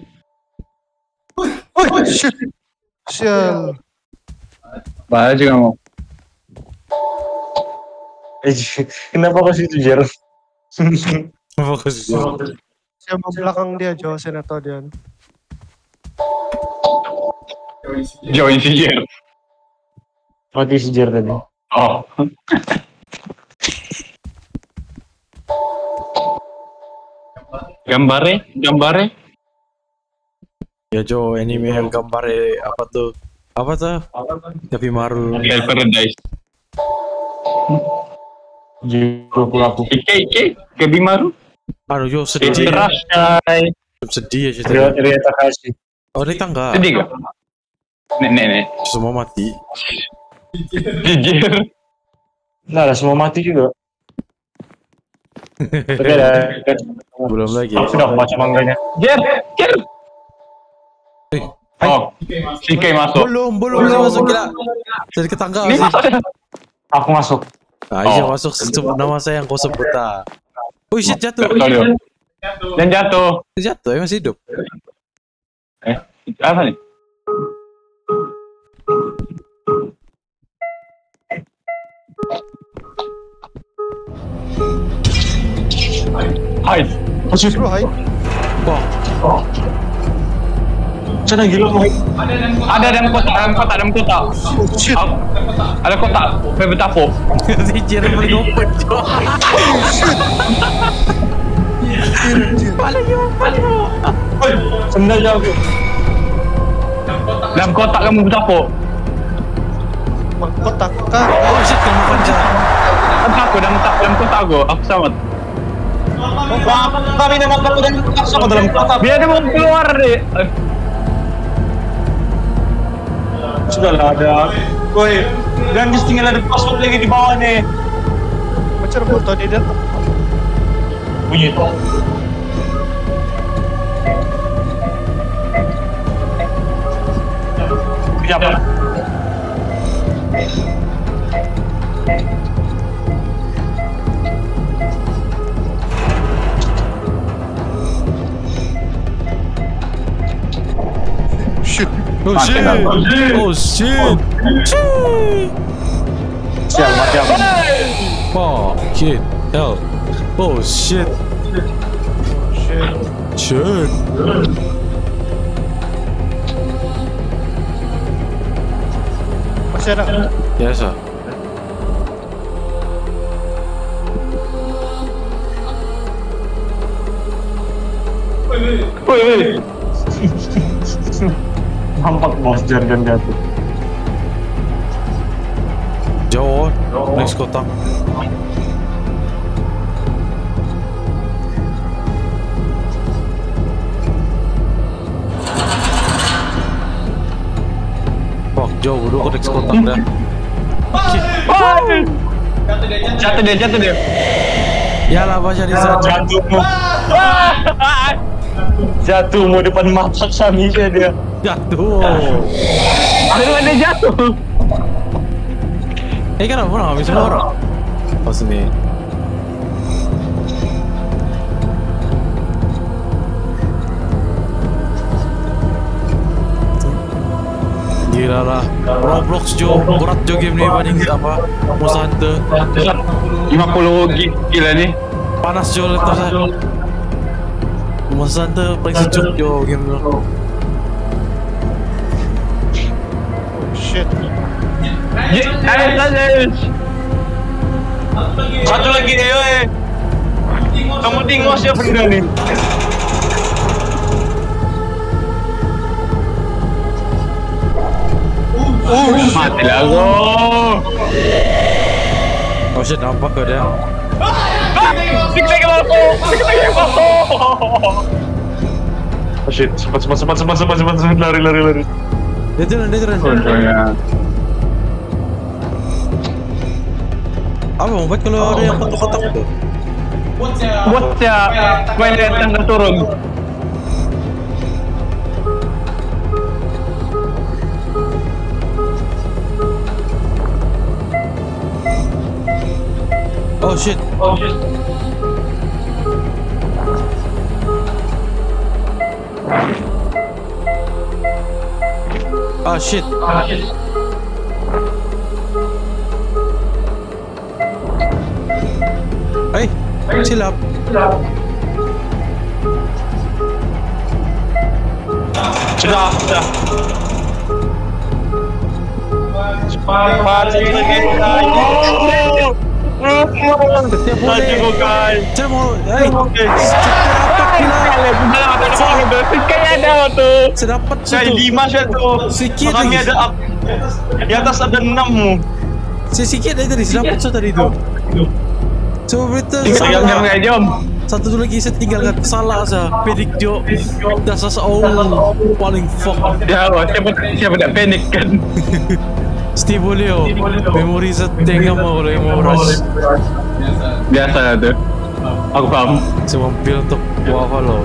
Oh shit. Sial. Bah, aja kamu. Kenapa kau situ Jer? Apa kau sih? Saya mau belakang dia, Jo. Saya nak tahu dia. Jauh yang sihir. Mati si Jer tadi. Oh. Gambare, gambare. Ya Jo, anime yang gambar eh, apa tuh? Apa tuh? Tapi maru. Real Paradise. Jiwa pulaku. Ike, Ike, Kebimaru. Aduh Jo sedih. Terasai. Sedih ya cerita. Takashi. Oh ini tangga. Sedih gak? Nek, nek, nek. Semua mati. Jijir. Nah, lah, semua mati juga. Tapi ada, Belum lagi. sudah baca mangganya. Jer, Jer. Eh, Oh, si Kay masuk. Belum, belum saya masuk gila. Jadi ke tangga Ini masuk dah. Aku masuk. Nah, iya Oh. masuk sebut nama saya yang kau sebut ah. Oh shit jatuh. Jatuh. Dan jatuh. Jatuh, ya masih hidup. Eh, apa nih? Hai. Hai. Wah, Sana gila mau. Ada dalam kotak, dalam kotak, dalam kotak. Oh Ada kotak, betapa. si Jerry paling open Jo. Paling sendal jago. Dalam kotak kamu bertapuk. Kotak kak. Oh shit, kamu panjang. Apa aku dalam kotak dalam kotak aku? Aku selamat. Wah, kami nama kamu dan sama dalam kotak. Biar dia mau keluar deh. Sudahlah ada. Woi, dan tinggal ada password lagi di bawah nih. Macam foto dia datang. Bunyi itu. Siapa? Shit. Oh Mati shit. dah. Oh shit. Shit. Sial, mati aku. Fuck. Shit. Hell. Oh shit. Shit. Shit. Masih ada. Biasa. Woi, woi. Nampak bos jargon jatuh. Jauh. Next kotak. Fuck, jauh. Dulu ke next kotak dah. Jatuh dia, jatuh dia. Yalah, baca di sana. Jatuhmu. Jatuhmu depan mata kami dia. Jatuh. Akhirnya dia jatuh. Eh, kenapa nak habis orang? Oh, sini. Gila lah Roblox Jo Berat Jo game ni banding apa Monster Hunter 50 gig gila ni. Panas Jo laptop saya Monster Hunter paling sejuk Jo game tu Shit. Satu lagi ayo eh. Kamu tengok siapa benda ni? Mati lah. Oh shit nampak ke dia Siksa ke aku. Siksa ke aku. Oh shit, cepat cepat cepat cepat cepat cepat lari lari lari. Dia turun dia turun Apa mau buat kalau ada yang kotak-kotak tu Bocah, kau yang datang dah turun. Oh shit. Ah shit Eh silap Sudah, sudah. Cepat, cepat kita. Setiap Maju boleh kau kai. Macam mau Eh Oke. Sedapat gila Kayak ada tu. Sedapat situ lima satu. Sikit Kami lagi. ada up. Di atas ada enam. Sikit dari tadi Sedapat so tadi tu Coba berita salah jom, jom. Satu tu lagi saya tinggalkan Salah saya Pedik jo Dah sasa Oh Paling fuck Ya, siapa siapa tak panik kan? Steve Oleo Memori saya tengah mau yang mau rush Biasa lah tu. Aku faham. Saya mampir untuk Buat follow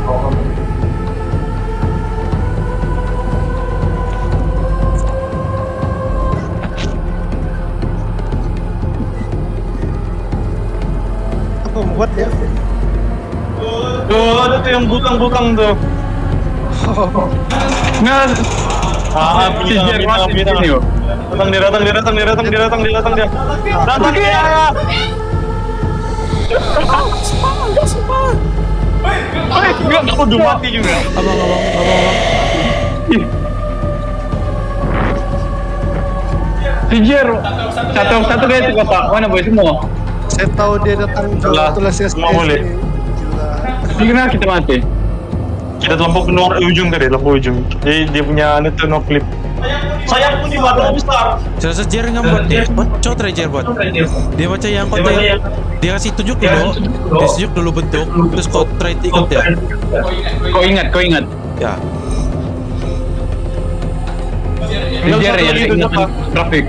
buat ya? Tuh, ada tuh yang butang-butang tuh. Nah, Ah, pindah, masih di sini. oh. Datang dia, datang dia, datang dia, datang dia, datang dia, datang dia. Datang dia. Aku udah mati juga. Abang abang abang abang Jer satu satu guys kotak mana boleh semua. Saya tahu dia datang jual tulis semua boleh. Gila. Kenapa kita mati? Kita terlampau ke luar ujung tadi, terlampau ujung. Jadi dia punya anu tuh no clip. Saya punya badan besar. Jelas sejir nggak buat dia. Bocot rejer buat. Dia baca yang kota yang dia kasih tunjuk dulu. Dia tunjuk dulu bentuk. Terus kau try ikut ya. Kau ingat, kau ingat. Ya. Rejer ya, traffic.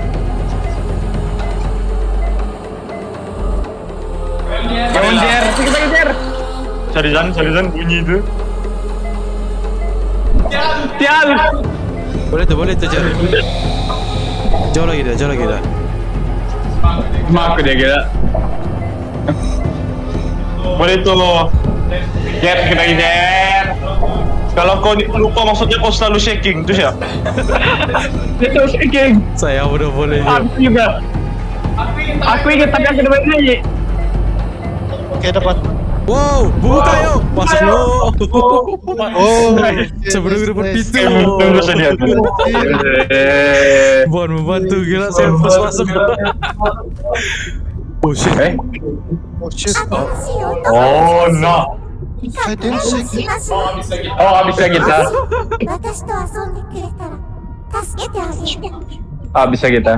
Jangan Jer, kita kejar. Cari jalan, bunyi itu. Tial, tial. Boleh tuh, boleh tuh jar. Jauh lagi dah, jauh lagi dah. Maaf dia kira. Boleh tuh. Jet, kita jet. Kalau kau ni- lupa maksudnya kau selalu shaking, itu siapa? Dia terus shaking. Saya udah boleh. Aku juga. Aku ingat tapi aku dapat lagi. Oke dapat. Wow, buka wow. yo. Masuk lo. Oh, sebelum dapat pintu. Bon, membantu gila saya pas masuk. Oh shit. Oh shit. Oh. oh no. Oh, habisnya kita. Habisnya kita.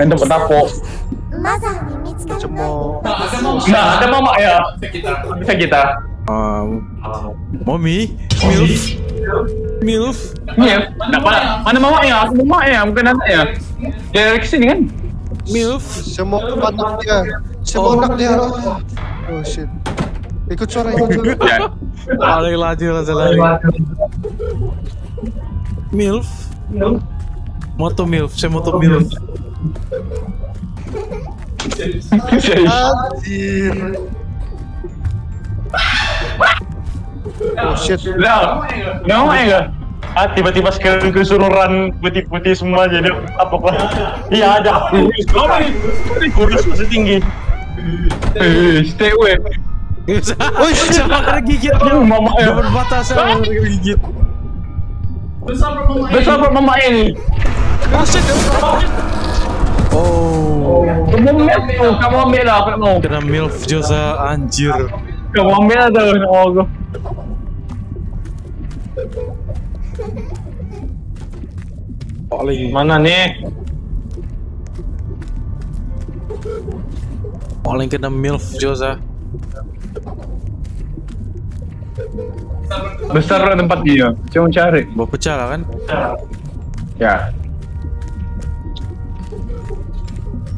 Entah kenapa? Nggak ada mama. Ada mama ya. Bisa kita. Um, mommy, milf, milf, milf. Nggak mana? Mana mama ya? Aku mama ya, mungkin anak ya. Dari ke sini kan? Milf. Semua anaknya, semua dia. Oh shit. Ikut suara, ikut suara. Lari laju, laju lari. Milf. Milf. Moto milf, saya moto milf. Anjir. Oh shit. Mama ya? Ah, tiba-tiba sekarang kesururan putih-putih semua jadi apa kok? Iya ada. Apa nih? Kurus masih tinggi. Eh, stay away. Oh shit, sama kena gigit. Mama ya. Dapat batas sama kena gigit. Besar mama ini. Oh shit. Oh, Kamu tu, kamu ambil lah, aku nak mau. kena milf Josa anjir. Kamu ambil lah tu, nak mau aku. Paling Mana nih? paling kena milf Josa. Besar lah tempat dia. Cuma cari. Bawa pecah lah kan? Ya.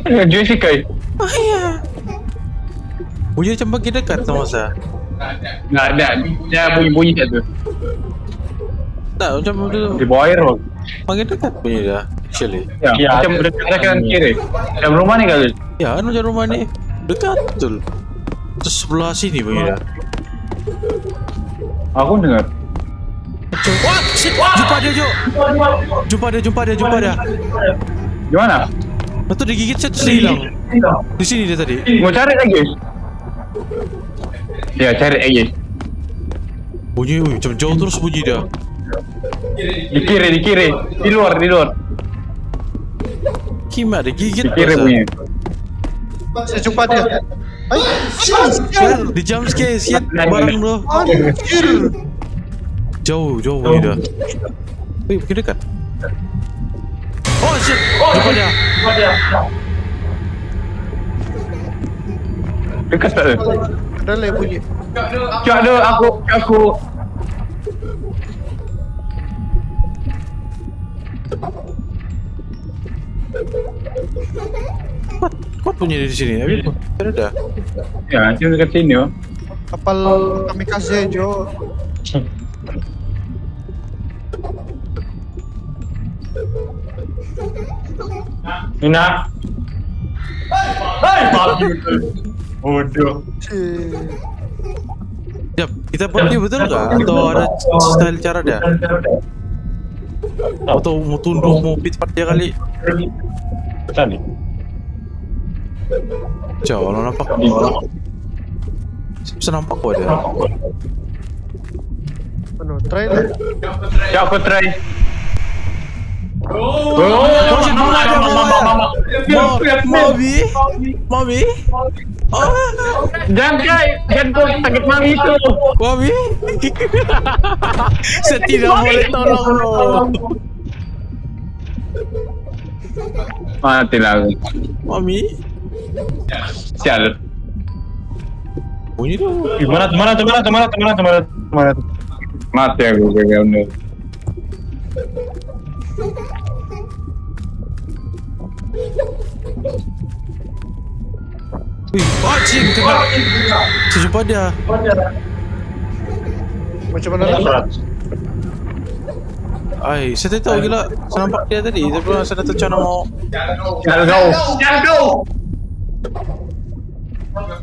kenapa? Eh, Jessica. Bunyi macam makin dekat sama saya. Nggak ada. Dia bunyi-bunyi tak tu. Tak, macam tu Di bawah air loh. makin dekat bunyi dia. Actually. Ya, Ya, macam dekat kanan kiri. Dalam rumah ni kali. Ya, kan macam rumah ni dekat betul. Terus sebelah sini bunyi dia. Aku dengar. Shit, jumpa dia. Jumpa dia, jumpa dia, jumpa dia. Gimana? Lepas tu dia gigit saya terus hilang. Di sini dia tadi. Mau cari lagi? Ya, cari lagi. Bunyi, ui, macam jauh terus bunyi dia. Di kiri, di kiri. Di luar, di luar. Kima dia gigit. Di kiri bunyi. Saya jumpa dia. Ay, di jump scare, shit, barang tu. Anjir. Jauh, jauh bunyi dia. Wih, makin dekat dekat dia. Dekat dia. Dekat tak tu? Ada lagi bunyi. Cak ada aku aku. Apa? kuat punya di sini. Tapi ada dah. Ya, dia dekat sini oh. Kapal kami kasih Jo. Nina. Hai, babi. Bodoh. Jap, kita buat dia betul nggak? Atau ada style cara dia? Atau mau tunduk, mau pit part dia kali? Tadi. Jauh, lo nampak. Bisa nampak kok dia. Ano, try. Ya aku try. Oh, shit, bunga ada, bunga ada. Mo- Mobi? Mobi? Oh, Jangan kai, jangan kau sakit mami itu. Mobi? Saya tidak boleh tolong bro. Mati aku. Mami? Sial. Bunyi dong. Gimana, gimana, gimana, gimana, gimana, gimana. Mati aku bener. Ui, pakcik kena Cucu pada Macam mana? Lah Ai, saya tak tahu gila. Saya nampak dia tadi. Saya pun rasa dah tercana mau Jangan go. Jangan go.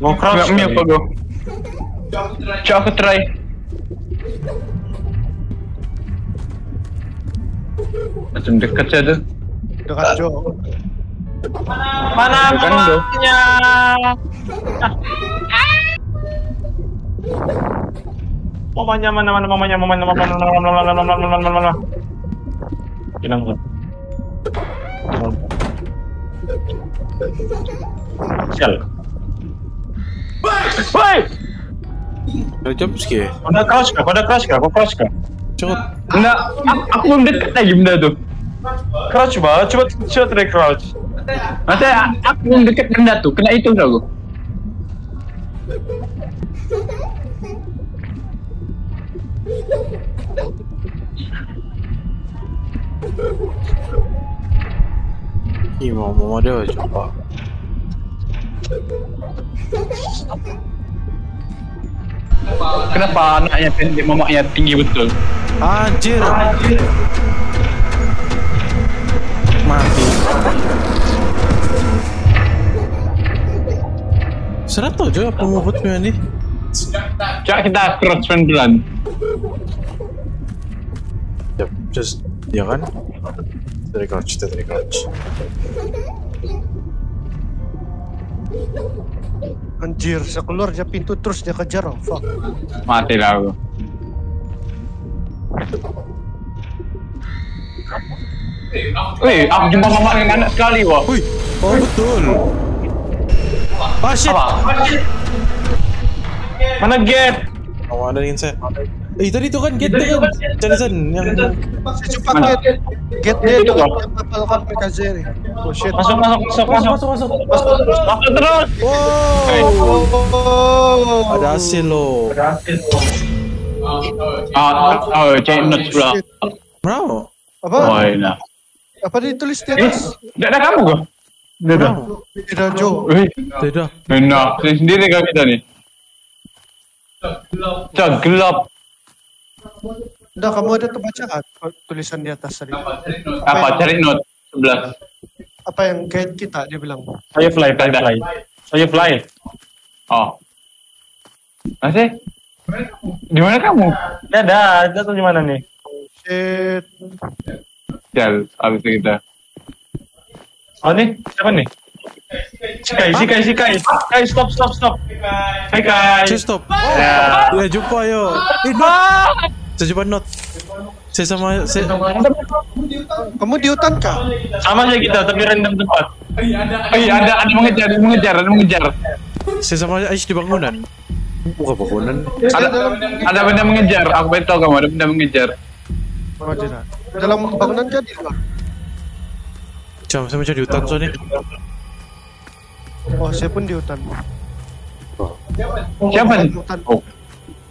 Mau crush ni? Cuk aku try Cuk aku try. Macam dekat saja. Dekat Jo. Mana Bukan tu. mamanya? Mana mana mamanya mamanya mamanya mamanya mamanya mamanya mamanya mamanya mamanya Hilang tuh. Sial. Woi, Ada jump scare. pada crouch kah? Pada crouch kah? Kau crouch kah? Чего? На, aku mendekat lagi benda tu. Crouch ba, cuba cuba try crouch. Nanti aku mendekat benda tu, kena hitung aku. İmam Ömer'e acaba? Kenapa anaknya pendek, mamaknya tinggi betul? Anjir. Anjir. Mati. Serat tau juga buat ini. Coba kita cross duluan. Yep, just ya kan? Dari coach, dari coach. Anjir, saya keluar dia pintu terus dia kejar. Oh, fuck. Mati lah aku. Wih, aku jumpa mamak dengan anak sekali wah. Wih, oh betul. Ah shit. Mana gate? Oh, ada saya. Eh tadi tu kan, kan get dia kan Jonathan yang Cepat get Get dia tu Papalkan mereka Zeri Oh shit. Masuk masuk masuk masuk Masuk. masuk Masuk. Terus. Masuk Ada hasil lo. Ada hasil lo. Ah, oh, James Nuts Bro Apa? Oh, enak Apa dia? Tulis di atas? tidak dah kamu ke? tidak tidak Jo. Tidak tidak sendiri kan kita nih. Dah gelap Dah gelap. Udah kamu ada kebacaan tulisan di atas tadi. Apa cari note 11. Apa yang guide kita dia bilang? Saya fly, fly, fly. Saya fly. Oh. Masih? Di mana kamu? Dadah, jatuh di gimana nih? Shit. Jal, habis itu kita. Oh nih, siapa nih? Sikai, sikai, sikai. Sikai, stop, stop, stop. Hai guys. Stop. Ya. Ya. Jumpa yuk. Itu. 70 not, Saya sama saya Kamu di hutan kah? Sama aja kita tapi random tempat. Oh iya ada ada mengejar, ada mengejar, ada mengejar. Saya sama Aish di bangunan. Bukan bangunan. Ada ada benda mengejar. Aku pengen tahu kamu ada benda mengejar. Dalam bangunan kan di luar. Jam saya mencari hutan soalnya. Oh, saya pun di hutan. Siapa? Siapa? Di hutan. Oh.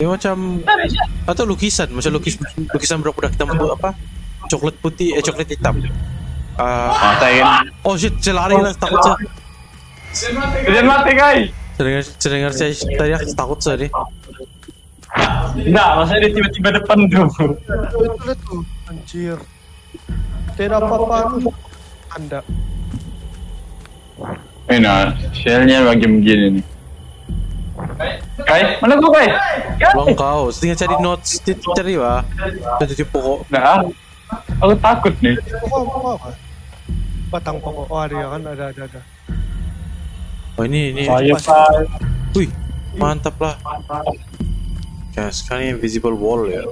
Dia macam atau lukisan, macam lukis lukisan budak-budak kita buat apa? Coklat putih, eh coklat hitam. Ah, Matain. oh shit, saya lari lah, takut saya. Jangan mati guys. Saya dengar, saya dengar saya tadi aku takut saya deh. Enggak, maksudnya dia tiba-tiba depan tuh. Anjir. Tidak apa-apa. Anda. Eh nah, shellnya bagi begini nih. Guys, mana gua guys? Belum kau, tinggal cari notes, cari lah. Jadi di pokok. Nah, aku takut nih. Pokok, pokok apa? Batang pokok. Oh ada ya kan, ada, ada, ada. Oh ini ini. Saya Pak. Wih, mantap lah. Ya, sekarang invisible wall ya.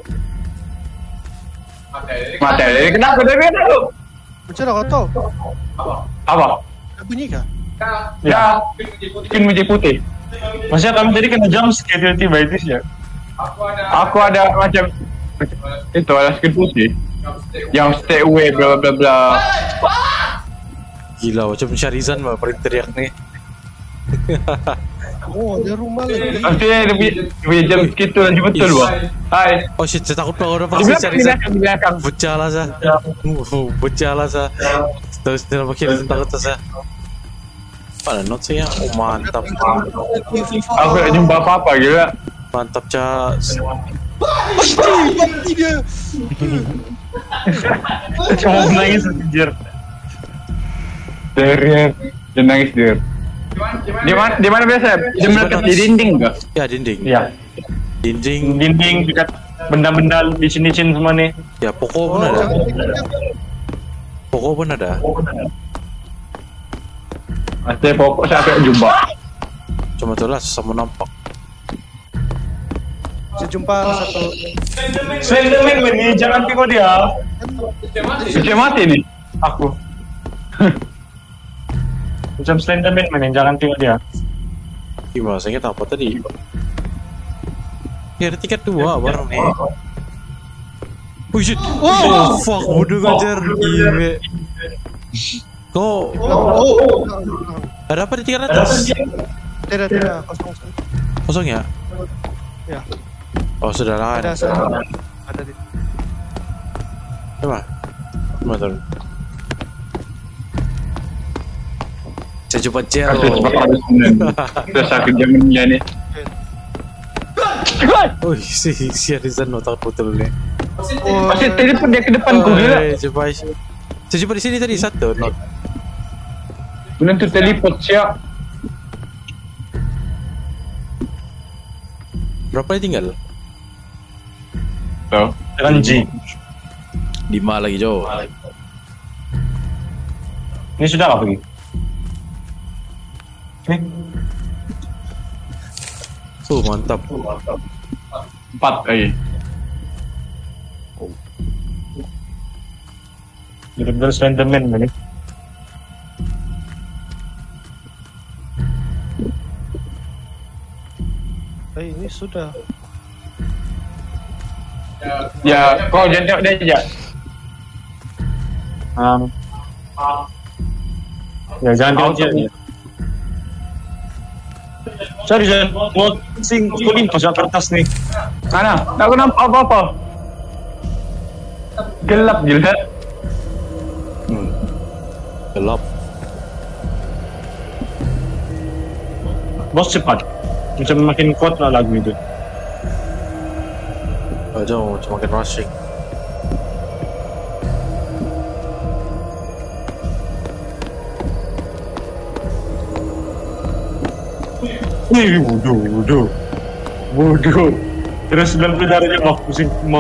Mati. Kenapa dia kenapa? Macam mana kau tahu? Apa? Ada bunyi kah? Ya, biji putih. Maksudnya kami tadi kena jump scare tiba-tiba itu sih ya. Aku ada macam itu ada skin putih yang stay away bla bla bla. Gila, macam Syarizan mah paling teriak nih. Oh, ada rumah lagi. Pasti dia punya dia punya jam gitu lagi betul bang. Hai. Oh shit, saya takut orang di Syarizan. Pecah lah sa. Uh, Pecah lah sa. Terus dia pakai takut sa. Mana notes ya? Oh mantap. Aku tak jumpa apa-apa gila. Mantap ca. Mati dia. Cuma menangis anjir. Dia dia nangis dia. Di mana di mana biasa? Dia melekat di dinding kah? Ya dinding. Iya. Dinding. Dinding dekat benda-benda di sini-sini semua nih. Ya pokok pun Oh, ada. jangan Pokok pun ada. Ada pokok saya tak jumpa. Cuma tu lah sama nampak. Saya jumpa satu. Slenderman nih, jangan tengok dia. Macam mati nih. Aku. Macam Slenderman men, jangan tengok dia. Gimana? Saya ingat apa tadi? Ya ada tiket dua bareng nih. Oh shit. Oh fuck, bodoh ngajar. Gile. Kau Oh, ada apa di tingkat atas? tidak, tidak. Kosong. kosong. Kosong ya? Ya, Oh sudah lah. ada satu. Ada di. Coba. Coba turun. Saya coba benar. Sudah sakit jamannya nih. Oh si si Arizan no takut betul nih. Oh, Pasti telepon dia ke depan gila. Coba. Saya coba di sini tadi satu. Not. Tu teleport siap. Berapa yang tinggal? Tahu. G. Lima lagi Jo. Ini sudah apa pergi? Ini Oh mantap. Empat lagi. benar-benar Slenderman men. Eh, ini sudah. Ya, kau jangan tengok dia aja. Um, ya jangan tengok dia. Sorry, jangan mau sing kuning pas kertas nih. Mana? Tak aku nampak apa-apa. Gelap gila. Gelap. Bos cepat. Macam makin kuat lah lagu itu. Oh Jo, cuma makin rushing. Wih, bodoh, bodoh. Bodoh. Terus 90 darahnya mau pusing. Ini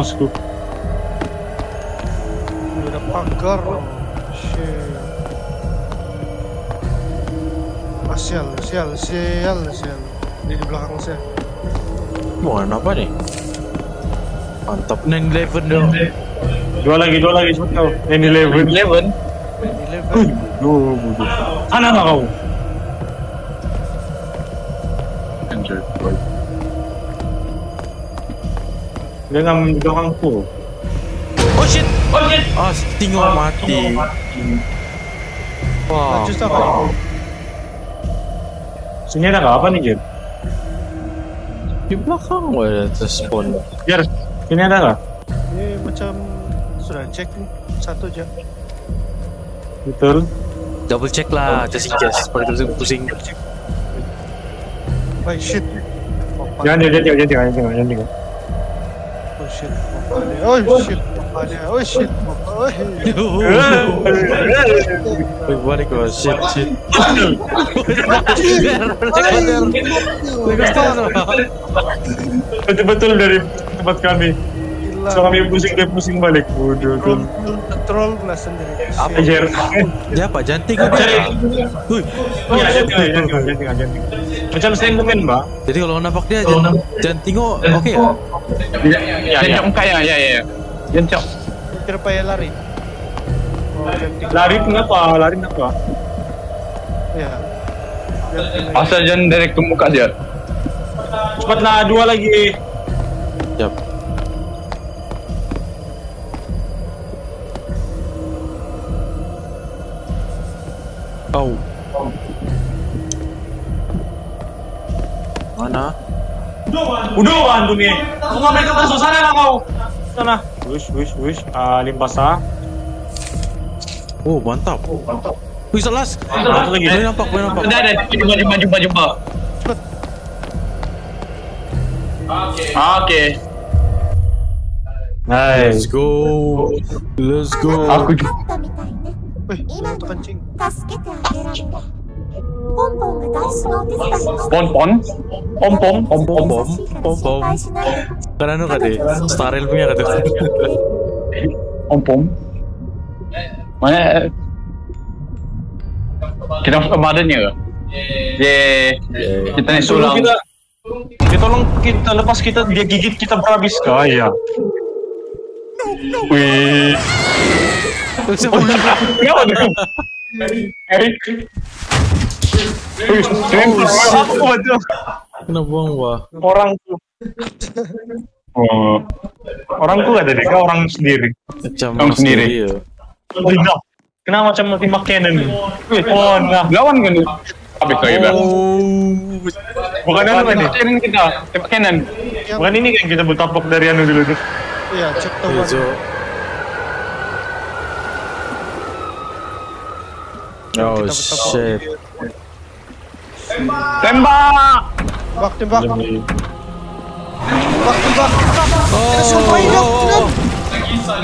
ada pagar. Oh, shit. Ah, sial, sial, sial, sial. Di di belakang saya. Bukan apa nih? Mantap neng eleven dong. Dua lagi, dua lagi. Ini level. Eleven. Ini level. Bodoh. Sana kau? Dia nggak mendorongku. Oh shit. Oh shit. Ah, tengok mati. Wah. Apa? Sini ada apa nih, Jim? Di belakang ada terspawn. Jer, ini ada nggak? Ini macam sudah cek nih satu aja. Betul. Double check lah, just in case. Pada pusing pusing. Oh shit. Jangan, jangan, jangan, jangan, jangan, jangan, jangan. Oh shit. Oh shit. Oh shit. pompa. Oh, Wih, balik gua, shit, shit. Betul-betul dari tempat kami. So kami pusing dia pusing balik. Waduh, Troll, tuh. troll lah sendiri. Apa Jer? Kok Cari. dia? Wih, Iya. Macam Slenderman, Mbak. jadi kalau nampak dia tengok, oke ya? Ya, Jencok muka ya, ya, ya. ya. Jencok. Kira payah lari. Lari kenapa? Lari kenapa? Ya. Asal jangan direct ke muka dia. Cepatlah, dua lagi. Yap. Oh. Mana? Udah, bantu nih. Aku ngambil ke sana lah kau. Sana. Wish, wish, wish. Ah, Oh mantap. Oh mantap. Wih selas. Nampak lagi. Boleh nampak, boleh nampak. Ada ada. Jumpa jumpa jumpa jumpa. Oke. Oke. Hai. Let's go. Let's go. Aku juga. Pon-pon? Om-pom? Om-pom? Om-pom? Karena nu eh. punya. Om-pom? Mana? Kita masuk ke badannya ke? Yeay. Kita naik Suruh sulam. kita. Kita tolong kita lepas kita dia gigit kita berhabis kaya. Wih. Eric. Aja. Kena buang wah. Orang tuh. Oh, Orang tuh ada deh, orang sendiri. Kamu sendiri. Kenapa macam mati makanan? Oh, nah. lawan kan tu? Habis kau ya, Oh. Bukan anu kan kanan kita, tembak kanan. Bukan ini kan kita bertapok dari anu dulu tuh. Iya, cek Iya, tahuan. Jo. Oh shit. Tembak! Tembak, tembak. Tembak, tembak. Oh. Oh, oh.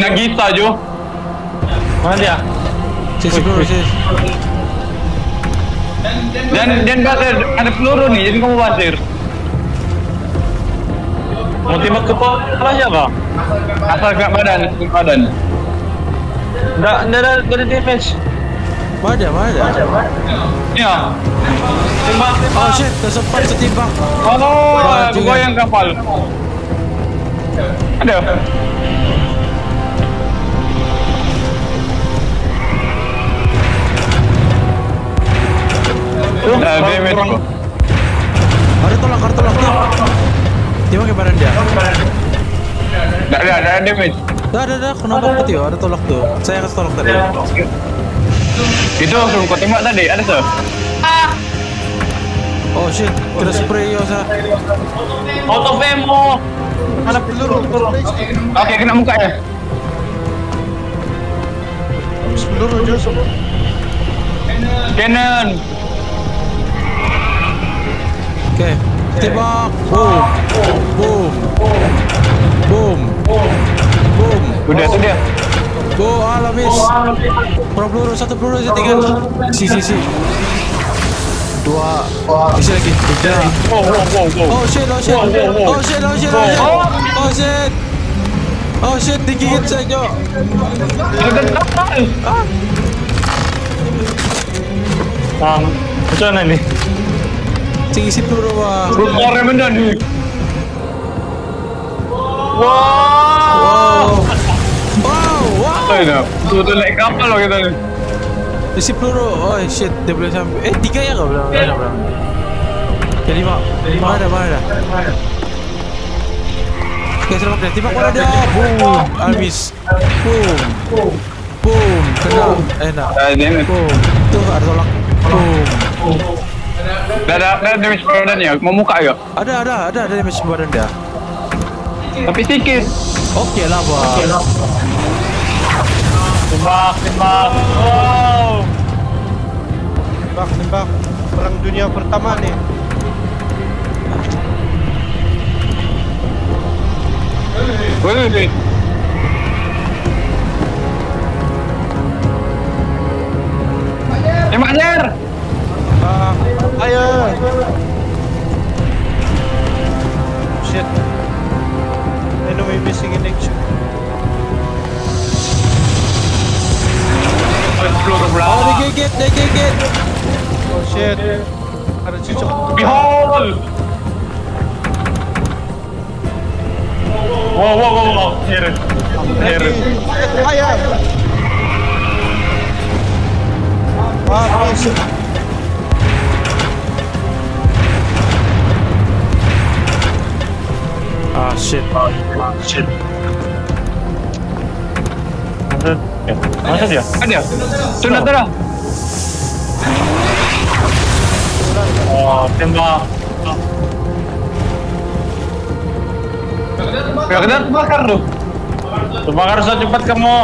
Nagita Jo. Mana dia? Sis, bro, sis. Dan dan basir ada peluru nih, jadi kamu basir. Mau tembak kepala aja kah? Asal kena badan, badan. Nggak, nggak ada, nggak ada damage. Mana, mana? Ya. Tembak, tembak. Oh shit, tersempat setimbang. Oh, Wah, goyang kapal. Ada. Tuh. Ada tolak, ada tolak dia. Pakai badan dia. Dah, dah, dah damage. Dah, dah, dah, kenapa putih? Ada tolak tuh. Saya kasih tolak tadi. Itu langsung kau tembak tadi, ada tuh. Oh shit, kena spray yo sa. Out of ammo. Ada peluru. Oke, kena muka ya. Habis peluru, Jo. Cannon. Oke, tembak. Boom. Boom. Boom. Boom. Udah tuh dia. Go alamis. Berapa peluru? Satu peluru aja tinggal. Si, si, si. Dua. Isi lagi. Tiga. Wow, wow, wow, wow. Oh shit, oh shit. Oh shit, oh shit, oh shit. Oh shit. Oh shit, digigit saya, Jo. Um, macam mana nih? Isi peluru, wah. Rumornya bener nih. Wow. Wow, wow. Ya. Tuh, tuh naik kapal loh kita nih. Isi peluru. Oh shit, dia boleh sampai. Eh, tiga ya kau bilang? Berapa, berapa? Ya lima. Mana ada, mana ada? Oke, selamat dia. Tembak mana dia? Boom. Habis. Boom. Boom. Kena. Enak. Boom. Tuh, ada tolak. Boom. Dah ada ada damage badannya. Mau muka ya? Ada ada ada ada damage badan dia. Tapi sedikit. Oke lah bang. Tembak, tembak. Wow. Tembak, tembak. Perang dunia pertama nih. Woi, woi. Tembak Jer. Ah, ayo. Shit. Enemy missing in action. Explode ke Oh belakang. digigit digigit. Oh shit. Ada cicak. Behold. Wow, wow, wow, wow. Here. Here. Ayo. Ah, miss. Ah shit. Shit. Maksud, eh, maksud dia? Ada. Sunat dah. Oh, tembak. Ya kena bakar tu. Terbakar cepat kamu.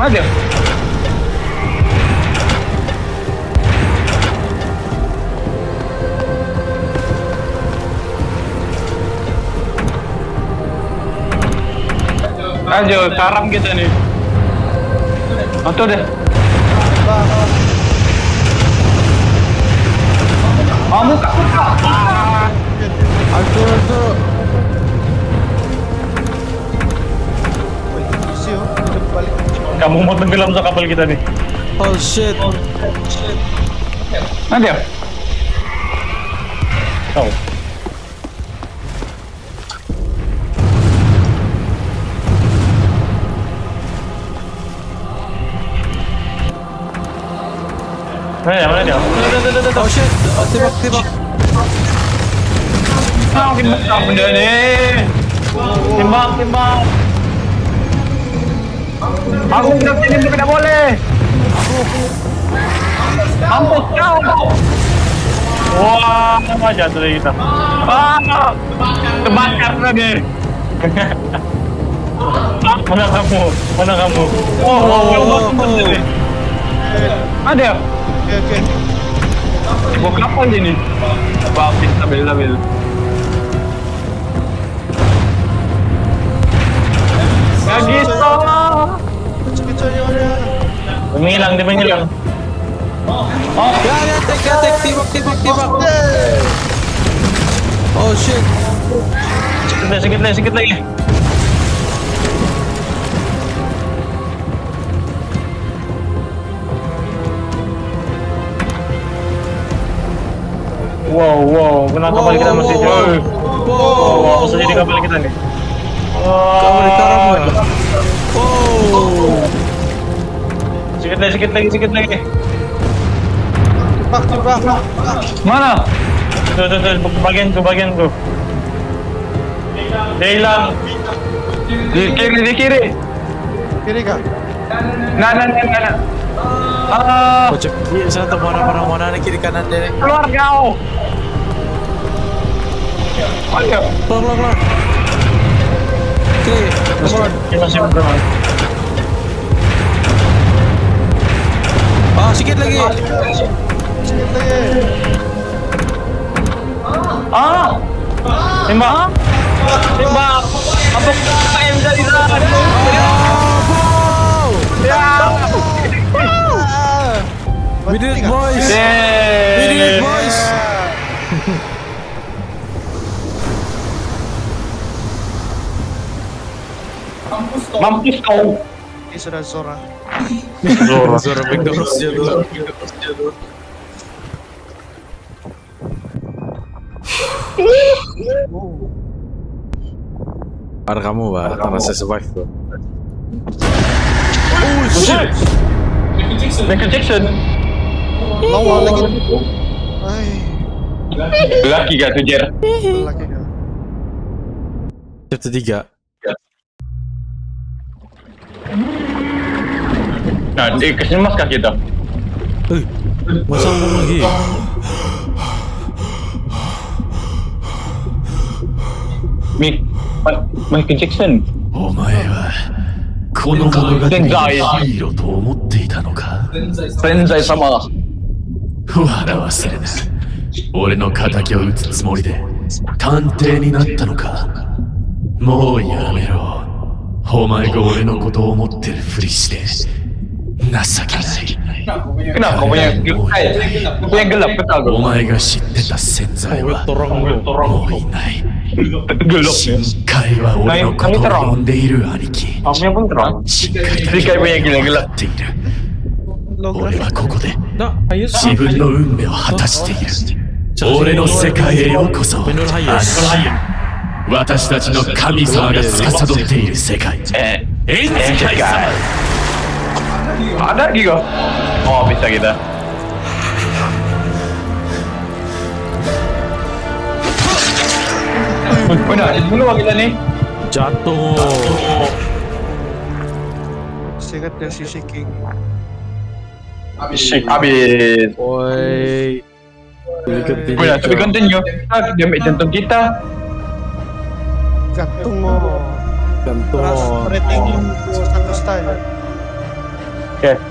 Mana dia? Ayo, karam kita nih. Atau deh. Oh, muka, muka. Aduh oh. Kamu mau tenggelam sa kapal kita nih. Oh shit. Mana dia? Tahu. Eh, mana dia? Oh shit. Oh, tembak tembak. Makin besar benda ni. Tembak, tembak. Aku tidak sini tidak boleh. Mampus kau. Wah, jatuh lagi kita. Ah, terbakar lagi. Mana kamu? Mana kamu? Oh, oh, oh, oh, oh. Ada. Oke, oke. Bawa kapal je ni. Habis, sambil, sambil. Lagi salah. Kecil-kecilnya ada. Menghilang, dia menghilang. Ya ya tek ya tek tembak tembak tembak. Oh shit. Sikit lagi, sikit lagi, Wow, wow, kenapa kapal kita masih jauh? Wow, wow, apa saja di kapal kita nih? Kamu ditaruh Wow. Sikit lagi, sikit lagi, sikit lagi. Tembak, tembak. Mana? Tuh, tuh, tuh, bagian tuh, bagian tuh. Dia hilang. Di kiri, di kiri. Kiri kah? Nah, nah, nah, nah. Ah, Oh cek. Iya sana tuh mana mana mana kiri kanan deh. keluar kau. Oke. Masih. Ah sedikit lagi. Sikit lagi. Ah! Tembak! Tembak! Apa yang bisa di sana? Ya. Ah. We did it boys. We did it Yeay. Mampus kau. Ini sudah Zora. Zoro. Suara McDonald's jatuh. Ada kamu, Pak. Karena saya survive, bro. Oh shit. Michael Jackson. Lawan lagi. Ay, Lelaki gak tu Jer? lagi kah? Chapter 3. Nah, eh, kasi た。お前はこの物語のヒーローと思っていたのか？潜在様。が笑わせるな。俺の仇を討つつもりで探偵になったのか？もうやめろ。お前が俺のことを思ってるふりして。情けない。ない僕はこういう。はい。僕はこういう。はい。お前が知ってた潜在はもういない。深海は俺のことを呼んる兄貴。は俺のこといる。こで自分の運命を果たしている。俺の世界へようこそ。私たちの神様が司っている世界。エン ada lagi kau? Oh, bisa kita. Mana? Dulu kita ni. Jatuh. Sikat dia si Shaking. Shit, habis. Oi. Boleh continue. Boleh, tapi continue. Ah, Dia ambil jantung kita. Gantung mo. Terus Gantung. rating satu star. Okay.